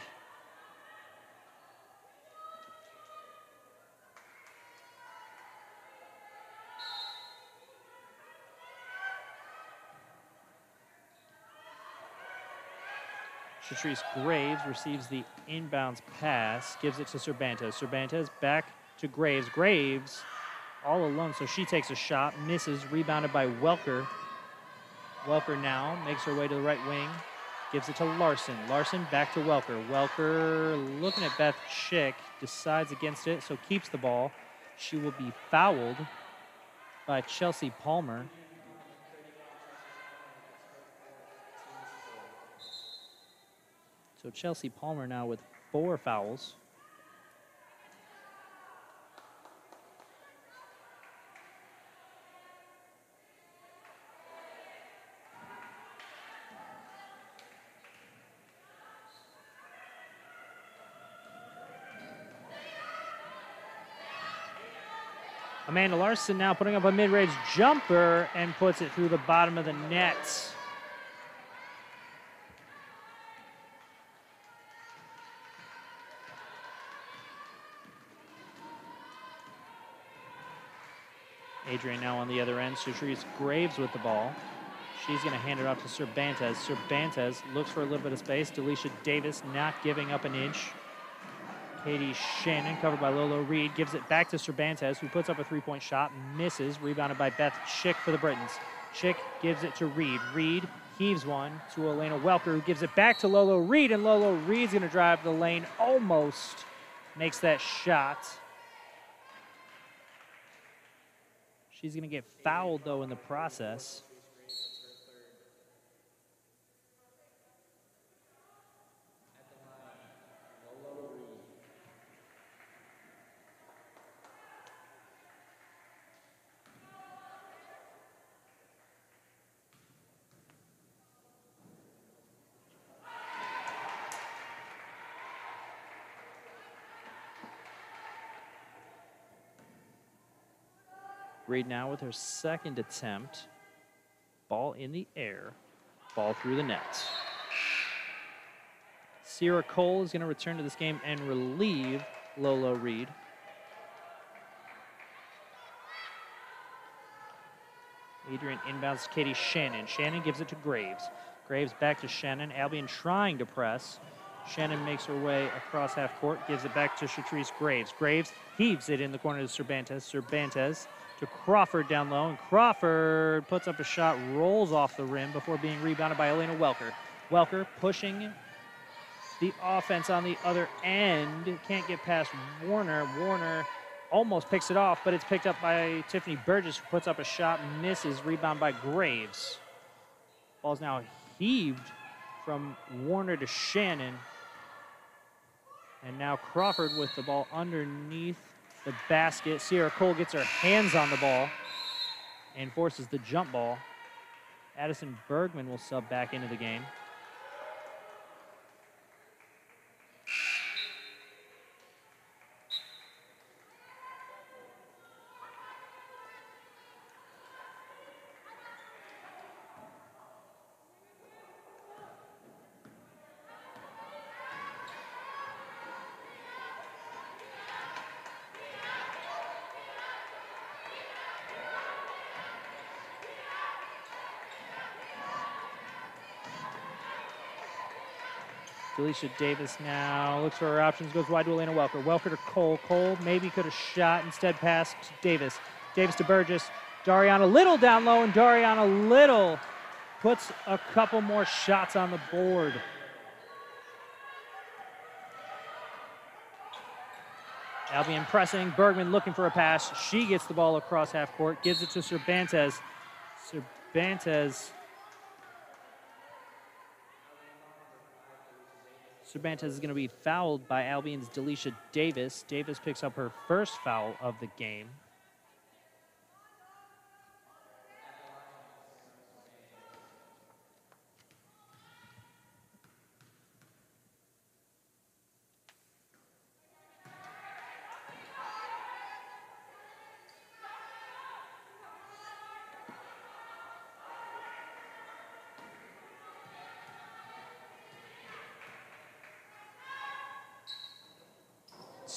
Shatrice Graves receives the inbounds pass, gives it to Cervantes. Cervantes back to Graves. Graves all alone, so she takes a shot, misses, rebounded by Welker. Welker now makes her way to the right wing, gives it to Larson. Larson back to Welker. Welker looking at Beth Schick, decides against it, so keeps the ball. She will be fouled by Chelsea Palmer. So Chelsea Palmer now with four fouls. Amanda Larson now putting up a mid-range jumper and puts it through the bottom of the net. Adrian now on the other end. Shatrice Graves with the ball. She's going to hand it off to Cervantes. Cervantes looks for a little bit of space. Delisha Davis not giving up an inch. Katie Shannon, covered by Lolo Reed, gives it back to Cervantes, who puts up a three-point shot, misses, rebounded by Beth Chick for the Britons. Chick gives it to Reed. Reed heaves one to Elena Welker, who gives it back to Lolo Reed, and Lolo Reed's going to drive the lane, almost makes that shot. She's going to get fouled, though, in the process. Now with her second attempt. Ball in the air. Ball through the net. Sierra Cole is going to return to this game and relieve Lolo Reed. Adrian inbounds to Katie Shannon. Shannon gives it to Graves. Graves back to Shannon. Albion trying to press. Shannon makes her way across half court, gives it back to Shatrice Graves. Graves heaves it in the corner to Cervantes. Cervantes to Crawford down low, and Crawford puts up a shot, rolls off the rim before being rebounded by Elena Welker. Welker pushing the offense on the other end. Can't get past Warner. Warner almost picks it off, but it's picked up by Tiffany Burgess, who puts up a shot, misses, rebound by Graves. Ball's now heaved from Warner to Shannon. And now Crawford with the ball underneath the basket. Sierra Cole gets her hands on the ball and forces the jump ball. Addison Bergman will sub back into the game. Alicia Davis now looks for her options, goes wide to Elena Welker. Welker to Cole. Cole maybe could have shot, instead passed to Davis. Davis to Burgess. Dariana Little down low, and Dariana Little puts a couple more shots on the board. Albion pressing. Bergman looking for a pass. She gets the ball across half court, gives it to Cervantes. Cervantes. Cervantes is going to be fouled by Albion's Delisha Davis. Davis picks up her first foul of the game.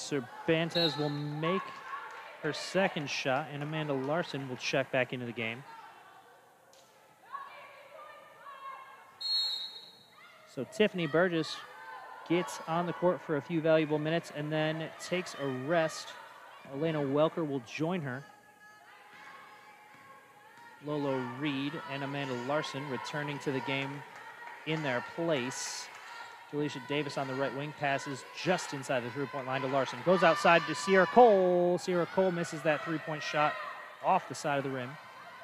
Cervantes will make her second shot, and Amanda Larson will check back into the game. So Tiffany Burgess gets on the court for a few valuable minutes and then takes a rest. Elena Welker will join her. Lolo Reed and Amanda Larson returning to the game in their place. Delisha Davis on the right wing passes just inside the three-point line to Larson. Goes outside to Sierra Cole. Sierra Cole misses that three-point shot off the side of the rim.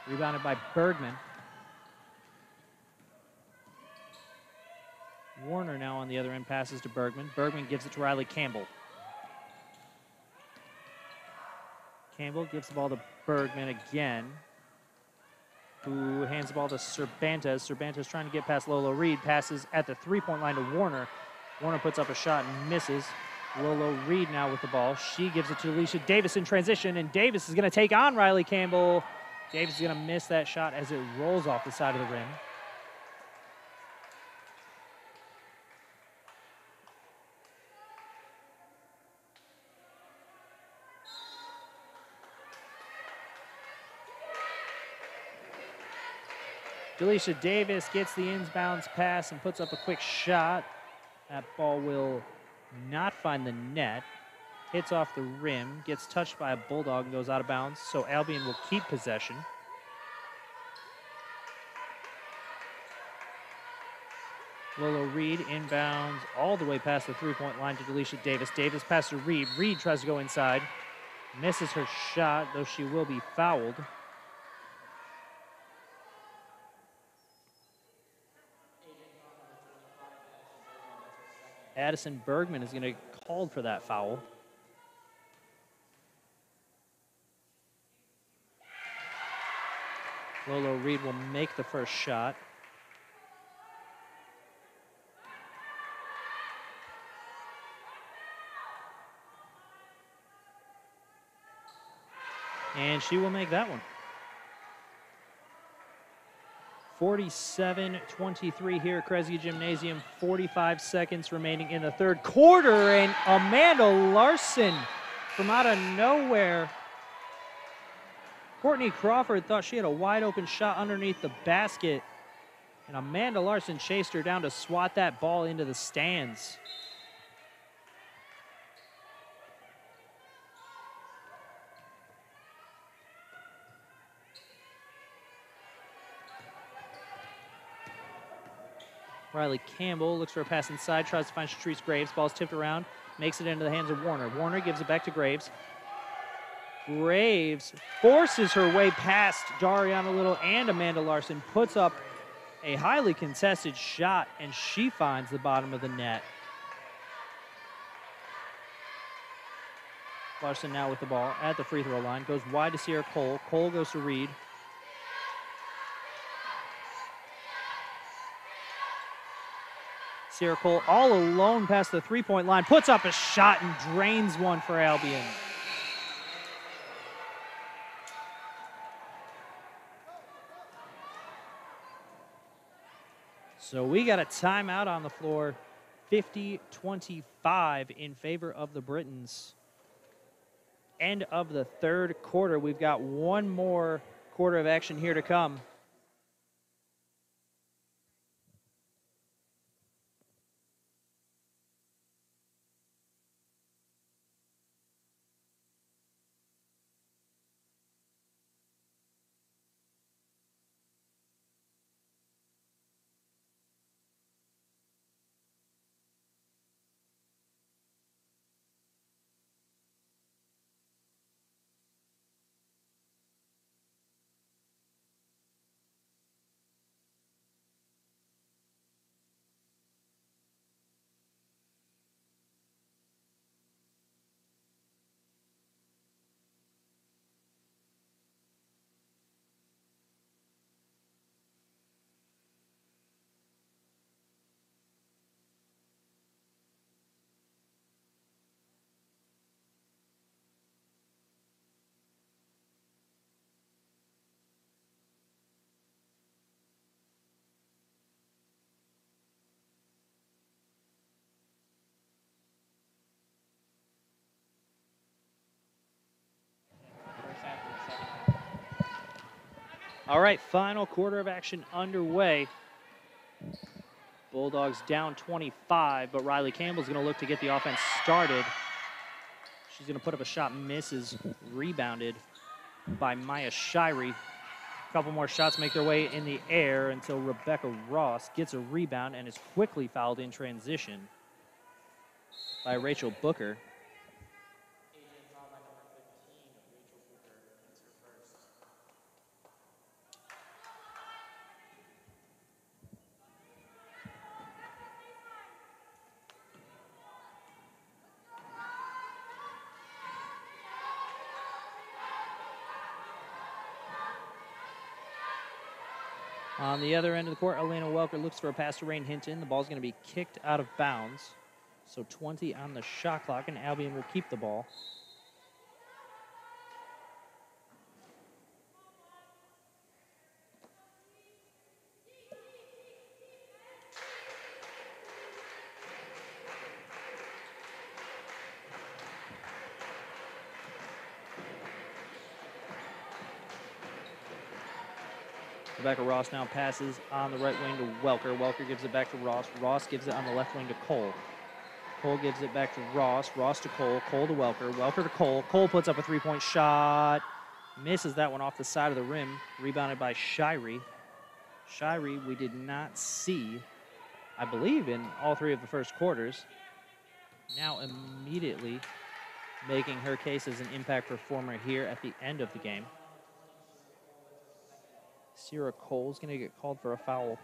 Rebounded by Bergman. Warner now on the other end passes to Bergman. Bergman gives it to Riley Campbell. Campbell gives the ball to Bergman again who hands the ball to Cervantes. Cervantes trying to get past Lolo Reed, passes at the three-point line to Warner. Warner puts up a shot and misses. Lolo Reed now with the ball. She gives it to Alicia Davis in transition, and Davis is going to take on Riley Campbell. Davis is going to miss that shot as it rolls off the side of the rim. Delisha Davis gets the inbounds pass and puts up a quick shot. That ball will not find the net. Hits off the rim, gets touched by a Bulldog and goes out of bounds. So Albion will keep possession. Lolo Reed inbounds all the way past the three-point line to Delisha Davis. Davis passes to Reed. Reed tries to go inside. Misses her shot, though she will be fouled. Addison Bergman is going to get called for that foul. Lolo Reed will make the first shot. And she will make that one. 47 23 here at Kresge Gymnasium. 45 seconds remaining in the third quarter. And Amanda Larson from out of nowhere. Courtney Crawford thought she had a wide open shot underneath the basket. And Amanda Larson chased her down to swat that ball into the stands. Riley Campbell looks for a pass inside, tries to find Shatrice Graves. Ball's tipped around, makes it into the hands of Warner. Warner gives it back to Graves. Graves forces her way past Dariana Little and Amanda Larson, puts up a highly contested shot, and she finds the bottom of the net. Larson now with the ball at the free throw line, goes wide to Sierra Cole. Cole goes to Reed. Sierra Cole all alone past the three-point line, puts up a shot and drains one for Albion. So we got a timeout on the floor, 50-25 in favor of the Britons. End of the third quarter. We've got one more quarter of action here to come. All right, final quarter of action underway. Bulldogs down 25, but Riley Campbell's going to look to get the offense started. She's going to put up a shot, misses, rebounded by Maya Shirey. A couple more shots make their way in the air until Rebecca Ross gets a rebound and is quickly fouled in transition by Rachel Booker. On the other end of the court, Elena Welker looks for a pass to Rain Hinton. The ball's going to be kicked out of bounds. So 20 on the shot clock, and Albion will keep the ball. Rebecca Ross now passes on the right wing to Welker. Welker gives it back to Ross. Ross gives it on the left wing to Cole. Cole gives it back to Ross. Ross to Cole. Cole to Welker. Welker to Cole. Cole puts up a three point shot. Misses that one off the side of the rim. Rebounded by Shirey. Shirey, we did not see, I believe, in all three of the first quarters. Now immediately making her case as an impact performer here at the end of the game. Sierra Cole's going to get called for a foul.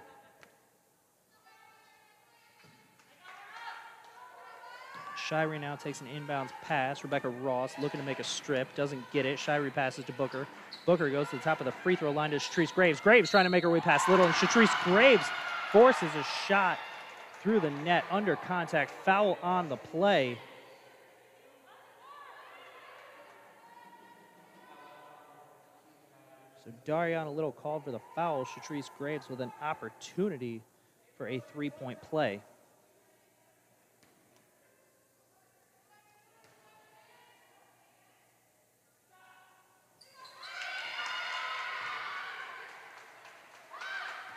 Shirey now takes an inbounds pass. Rebecca Ross looking to make a strip, doesn't get it. Shirey passes to Booker. Booker goes to the top of the free throw line to Shatrice Graves. Graves trying to make her way past Little, and Shatrice Graves forces a shot through the net under contact. Foul on the play. Dariana Little called for the foul. Shatrice Graves with an opportunity for a three-point play.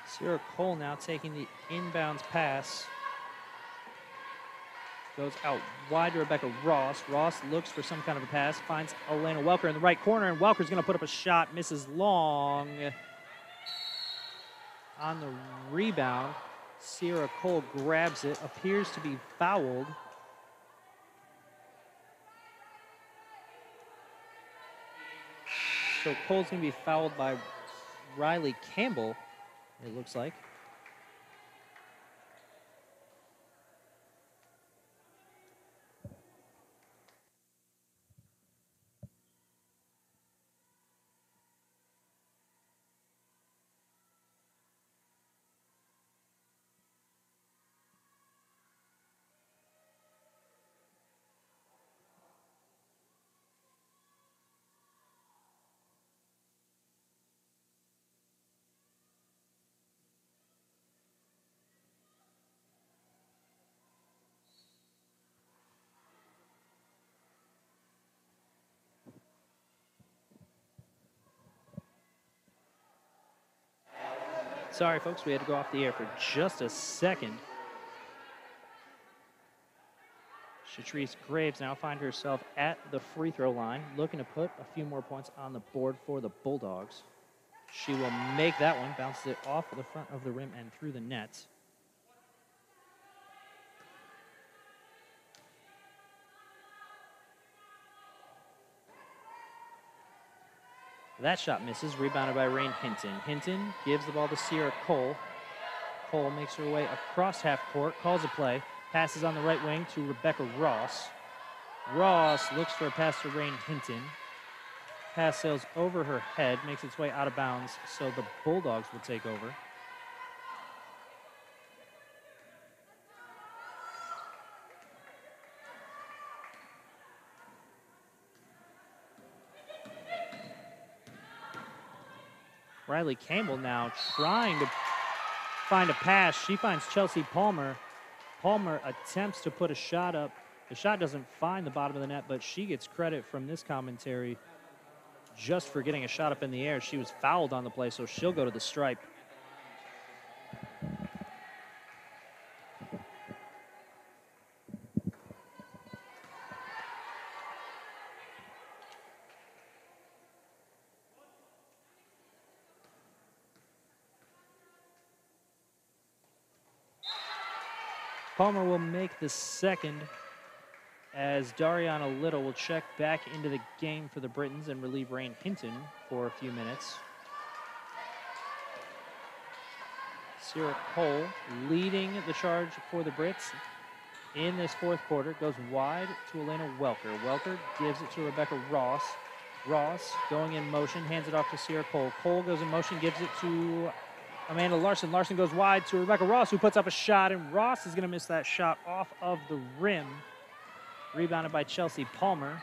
Sierra Cole now taking the inbounds pass. Goes out wide to Rebecca Ross. Ross looks for some kind of a pass, finds Elena Welker in the right corner, and Welker's going to put up a shot, misses long. On the rebound, Sierra Cole grabs it, appears to be fouled. So Cole's going to be fouled by Riley Campbell, it looks like. Sorry, folks, we had to go off the air for just a second. Shatrice Graves now finds herself at the free throw line, looking to put a few more points on the board for the Bulldogs. She will make that one, bounces it off the front of the rim and through the net. That shot misses, rebounded by Rain Hinton. Hinton gives the ball to Sierra Cole. Cole makes her way across half court, calls a play, passes on the right wing to Rebecca Ross. Ross looks for a pass to Rain Hinton. Pass sails over her head, makes its way out of bounds, so the Bulldogs will take over. Riley Campbell now trying to find a pass. She finds Chelsea Palmer. Palmer attempts to put a shot up. The shot doesn't find the bottom of the net, but she gets credit from this commentary just for getting a shot up in the air. She was fouled on the play, so she'll go to the stripe. Palmer will make the second as Dariana Little will check back into the game for the Britons and relieve Rain Hinton for a few minutes. Sierra Cole leading the charge for the Brits in this fourth quarter goes wide to Elena Welker. Welker gives it to Rebecca Ross. Ross going in motion, hands it off to Sierra Cole. Cole goes in motion, gives it to Amanda Larson. Larson goes wide to Rebecca Ross, who puts up a shot, and Ross is going to miss that shot off of the rim. Rebounded by Chelsea Palmer,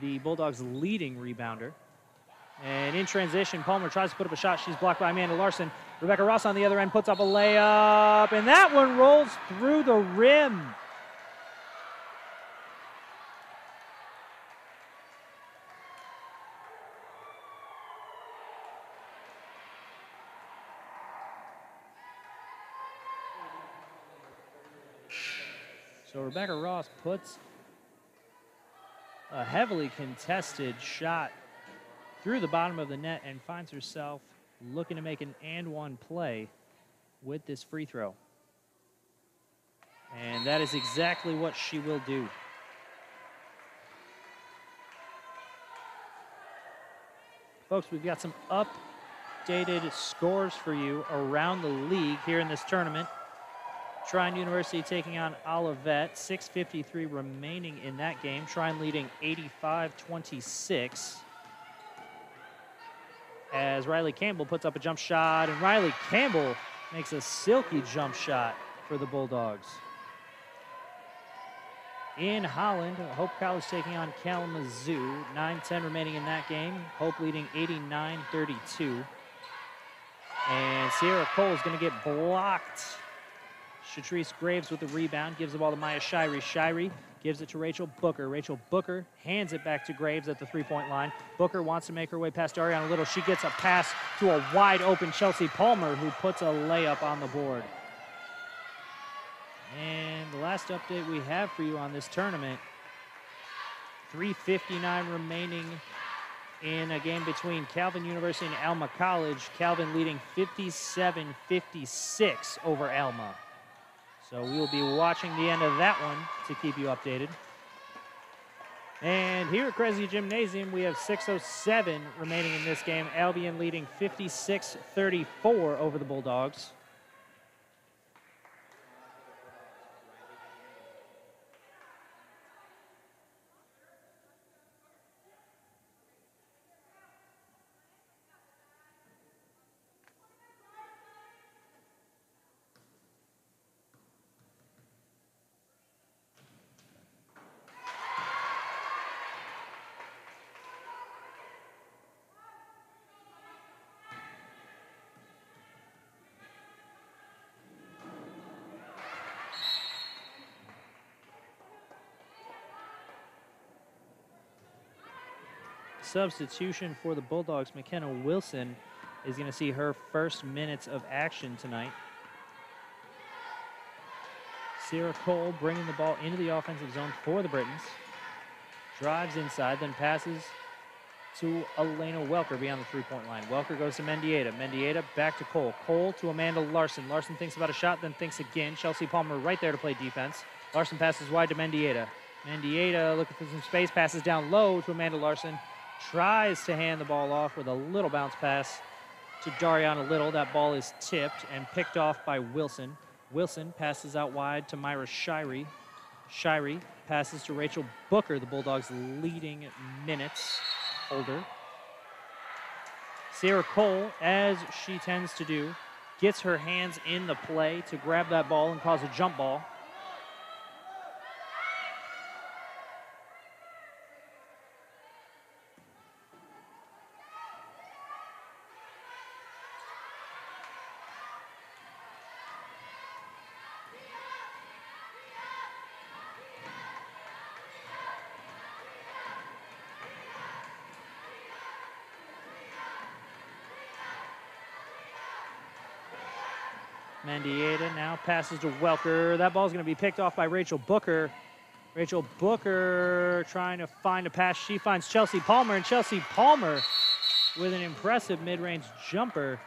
the Bulldogs' leading rebounder. And in transition, Palmer tries to put up a shot. She's blocked by Amanda Larson. Rebecca Ross on the other end puts up a layup, and that one rolls through the rim. Rebecca Ross puts a heavily contested shot through the bottom of the net and finds herself looking to make an and one play with this free throw. And that is exactly what she will do. Folks, we've got some updated scores for you around the league here in this tournament. Trine University taking on Olivet. 6.53 remaining in that game. Trine leading 85 26. As Riley Campbell puts up a jump shot, and Riley Campbell makes a silky jump shot for the Bulldogs. In Holland, Hope College taking on Kalamazoo. 9 10 remaining in that game. Hope leading 89 32. And Sierra Cole is going to get blocked Shatrice Graves with the rebound, gives the ball to Maya Shirey. Shirey gives it to Rachel Booker. Rachel Booker hands it back to Graves at the three-point line. Booker wants to make her way past Dariana Little. She gets a pass to a wide open Chelsea Palmer who puts a layup on the board. And the last update we have for you on this tournament, 3.59 remaining in a game between Calvin University and Alma College. Calvin leading 57-56 over Alma. So we will be watching the end of that one to keep you updated. And here at Kresge Gymnasium, we have 6.07 remaining in this game. Albion leading 56-34 over the Bulldogs. Substitution for the Bulldogs, McKenna Wilson, is going to see her first minutes of action tonight. Sierra Cole bringing the ball into the offensive zone for the Britons. Drives inside, then passes to Elena Welker beyond the three-point line. Welker goes to Mendieta. Mendieta back to Cole. Cole to Amanda Larson. Larson thinks about a shot, then thinks again. Chelsea Palmer right there to play defense. Larson passes wide to Mendieta. Mendieta looking for some space, passes down low to Amanda Larson tries to hand the ball off with a little bounce pass to Dariana Little. That ball is tipped and picked off by Wilson. Wilson passes out wide to Maya Shirey. Shirey passes to Rachel Booker, the Bulldogs' leading minutes holder. Sierra Cole, as she tends to do, gets her hands in the play to grab that ball and cause a jump ball. Passes to Welker. That ball's going to be picked off by Rachel Booker. Rachel Booker trying to find a pass. She finds Chelsea Palmer, and Chelsea Palmer with an impressive mid range jumper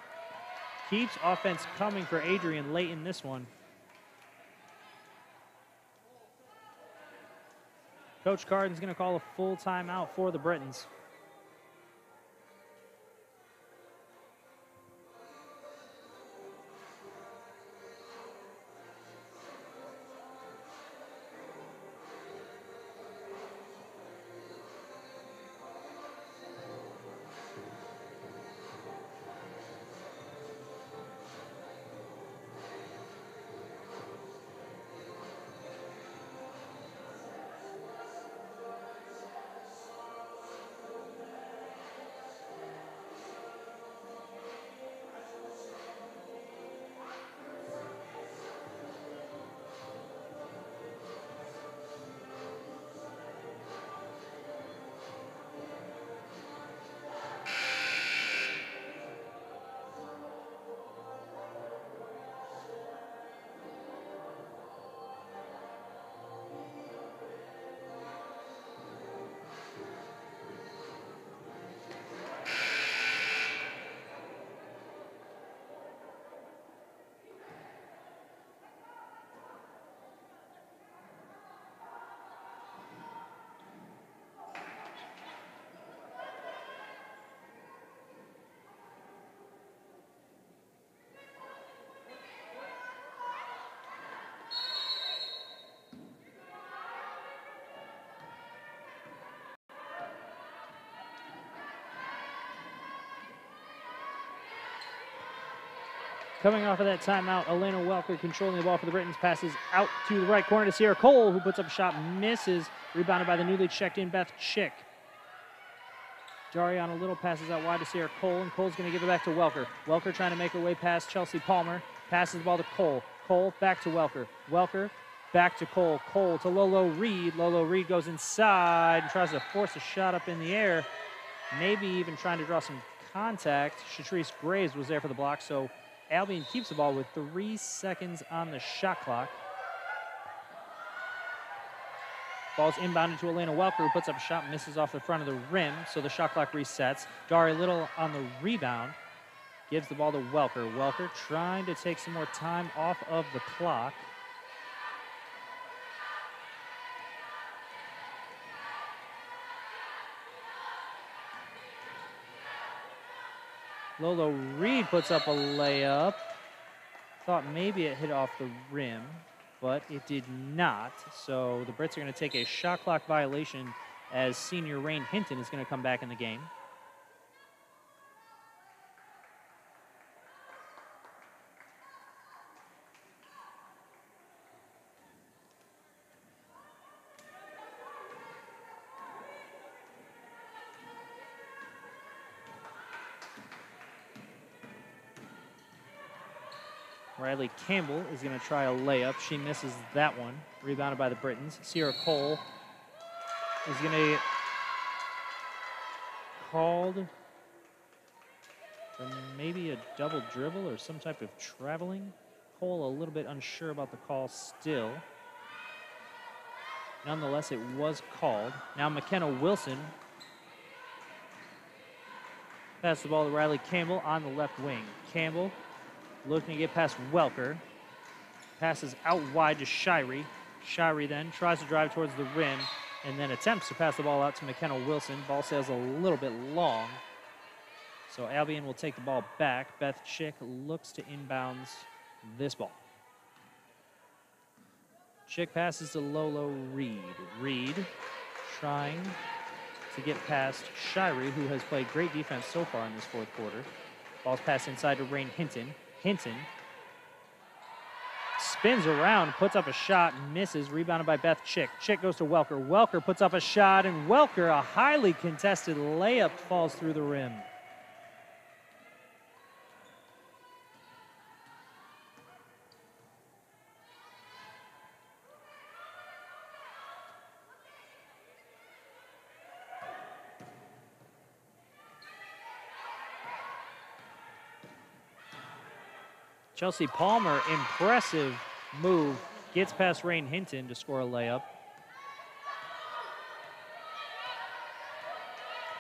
keeps offense coming for Adrian late in this one. Coach Carden's going to call a full timeout for the Britons. Coming off of that timeout, Elena Welker controlling the ball for the Britons, passes out to the right corner to Sierra Cole, who puts up a shot, misses, rebounded by the newly checked in Beth Chick. Dariana Little passes out wide to Sierra Cole, and Cole's going to give it back to Welker. Welker trying to make her way past Chelsea Palmer, passes the ball to Cole. Cole back to Welker. Welker back to Cole. Cole to Lolo Reed. Lolo Reed goes inside and tries to force a shot up in the air, maybe even trying to draw some contact. Shatrice Graves was there for the block, so Albion keeps the ball with three seconds on the shot clock. Ball's inbounded to Elena Welker, who puts up a shot, misses off the front of the rim, so the shot clock resets. Dari Little on the rebound gives the ball to Welker. Welker trying to take some more time off of the clock. Lolo Reed puts up a layup. Thought maybe it hit off the rim, but it did not. So the Brits are going to take a shot clock violation as senior Rain Hinton is going to come back in the game. Riley Campbell is going to try a layup. She misses that one. Rebounded by the Britons. Sierra Cole is going to get called for maybe a double dribble or some type of traveling. Cole a little bit unsure about the call still. Nonetheless, it was called. Now McKenna Wilson pass the ball to Riley Campbell on the left wing. Campbell looking to get past Welker. Passes out wide to Shirey. Shirey then tries to drive towards the rim and then attempts to pass the ball out to McKenna Wilson. Ball sails a little bit long. So Albion will take the ball back. Beth Chick looks to inbounds this ball. Chick passes to Lolo Reed. Reed trying to get past Shirey, who has played great defense so far in this fourth quarter. Ball's passed inside to Rain Hinton. Hinton spins around, puts up a shot, misses, rebounded by Beth Chick. Chick goes to Welker. Welker puts up a shot, and Welker, a highly contested layup, falls through the rim. Chelsea Palmer, impressive move, gets past Rain Hinton to score a layup.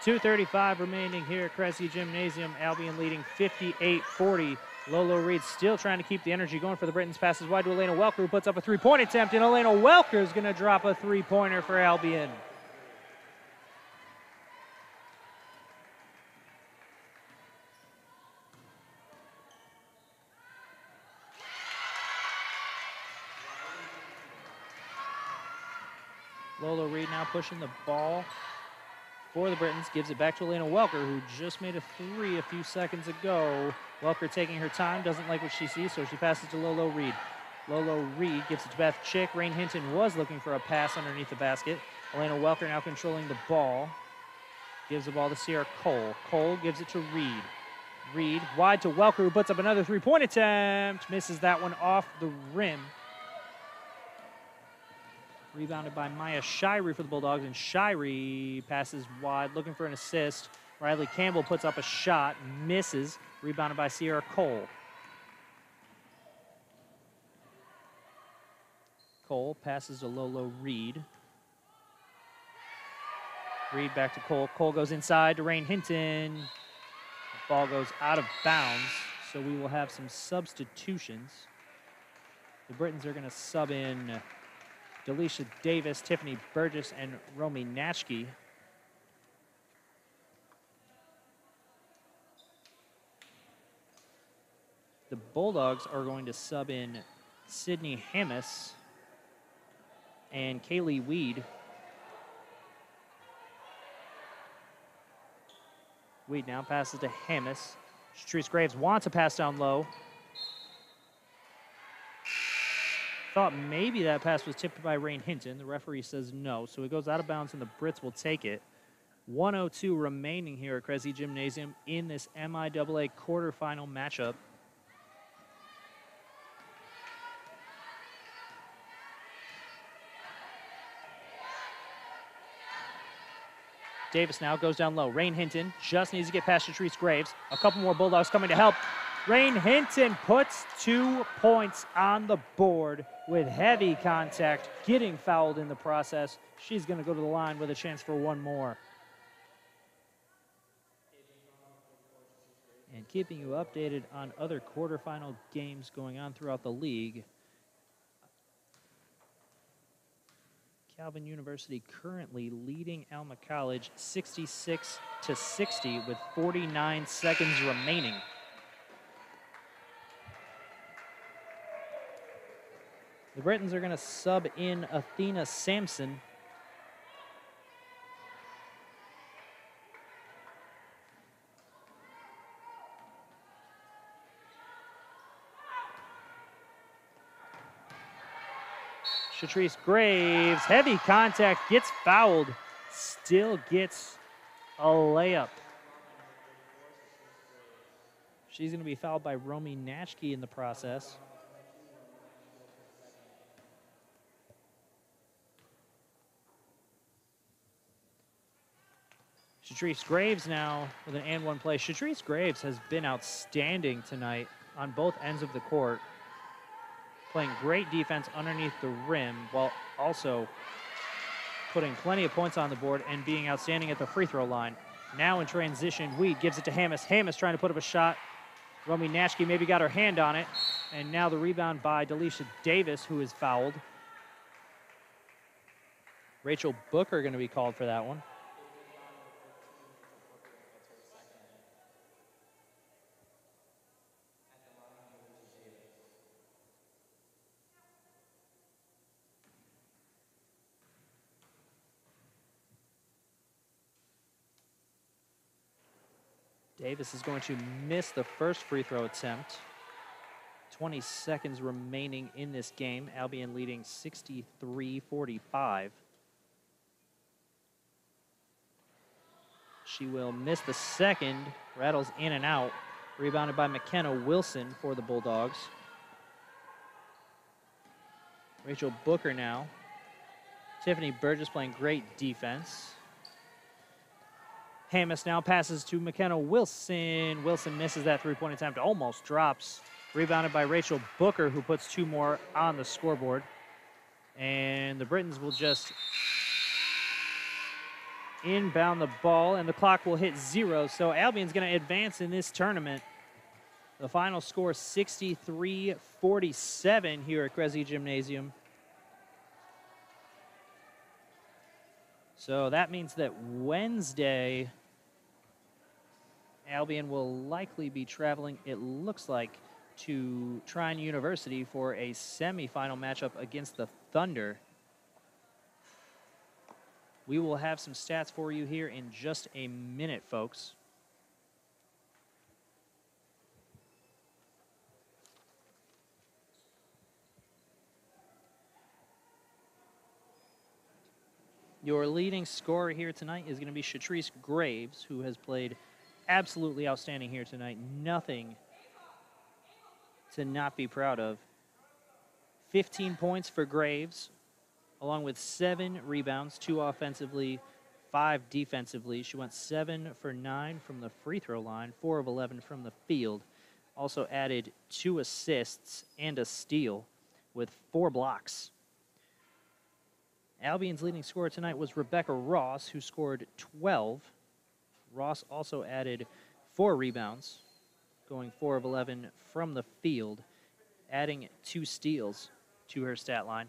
2.35 remaining here at Kresge Gymnasium. Albion leading 58 40. Lolo Reed still trying to keep the energy going for the Britons. Passes wide to Elena Welker, who puts up a three point attempt, and Elena Welker is going to drop a three pointer for Albion. Lolo Reed now pushing the ball for the Britons. Gives it back to Elena Welker, who just made a three a few seconds ago. Welker taking her time, doesn't like what she sees, so she passes to Lolo Reed. Lolo Reed gives it to Beth Chick. Rain Hinton was looking for a pass underneath the basket. Elena Welker now controlling the ball. Gives the ball to Sierra Cole. Cole gives it to Reed. Reed wide to Welker, who puts up another three point attempt. Misses that one off the rim. Rebounded by Maya Shirey for the Bulldogs, and Shirey passes wide, looking for an assist. Riley Campbell puts up a shot, misses. Rebounded by Sierra Cole. Cole passes to Lolo Reed. Reed back to Cole. Cole goes inside to Rain Hinton. The ball goes out of bounds, so we will have some substitutions. The Britons are going to sub in Delisha Davis, Tiffany Burgess, and Romy Natchke. The Bulldogs are going to sub in Sydney Hammis and Kaylee Weed. Weed now passes to Hammis. Shatrice Graves wants a pass down low. Thought maybe that pass was tipped by Rain Hinton. The referee says no, so it goes out of bounds and the Brits will take it. 102 remaining here at Kresge Gymnasium in this MIAA quarterfinal matchup. Davis now goes down low. Rain Hinton just needs to get past Shatrice Graves. A couple more Bulldogs coming to help. Rain Hinton puts two points on the board with heavy contact, getting fouled in the process. She's going to go to the line with a chance for one more. And keeping you updated on other quarterfinal games going on throughout the league. Calvin University currently leading Alma College 66 to 60 with 49 seconds remaining. The Britons are going to sub in Athena Sampson. Shatrice Graves, heavy contact, gets fouled, still gets a layup. She's going to be fouled by Romy Natchke in the process. Shatrice Graves now with an and one play. Shatrice Graves has been outstanding tonight on both ends of the court, playing great defense underneath the rim while also putting plenty of points on the board and being outstanding at the free throw line. Now in transition, Weed gives it to Hammis. Hammis trying to put up a shot. Romy Natchke maybe got her hand on it. And now the rebound by Delisha Davis, who is fouled. Rachel Booker going to be called for that one. Davis is going to miss the first free throw attempt. 20 seconds remaining in this game. Albion leading 63 45. She will miss the second, rattles in and out. Rebounded by McKenna Wilson for the Bulldogs. Rachel Booker now. Tiffany Burgess playing great defense. Hammis now passes to McKenna Wilson. Wilson misses that three point attempt, almost drops Rebounded by Rachel Booker, who puts two more on the scoreboard. And the Britons will just inbound the ball, and the clock will hit zero. So Albion's going to advance in this tournament. The final score 63 47 here at Kresge Gymnasium. So that means that Wednesday, Albion will likely be traveling, it looks like, to Trine University for a semifinal matchup against the Thunder. We will have some stats for you here in just a minute, folks. Your leading scorer here tonight is going to be Shatrice Graves, who has played absolutely outstanding here tonight. Nothing to not be proud of. 15 points for Graves, along with seven rebounds, two offensively, five defensively. She went seven for nine from the free throw line, four of 11 from the field. Also added two assists and a steal with four blocks. Albion's leading scorer tonight was Rebecca Ross, who scored 12. Ross also added four rebounds, going 4 of 11 from the field, adding two steals to her stat line.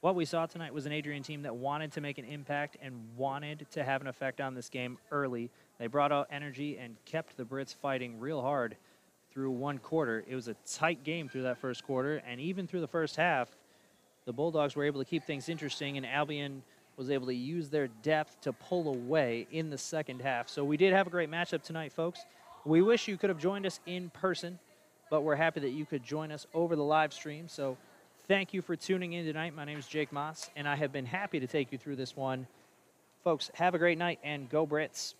What we saw tonight was an Adrian team that wanted to make an impact and wanted to have an effect on this game early. They brought out energy and kept the Brits fighting real hard through one quarter. It was a tight game through that first quarter, and even through the first half, the Bulldogs were able to keep things interesting, and Albion was able to use their depth to pull away in the second half. So we did have a great matchup tonight, folks. We wish you could have joined us in person, but we're happy that you could join us over the live stream. So thank you for tuning in tonight. My name is Jake Moss, and I have been happy to take you through this one. Folks, have a great night and go Brits.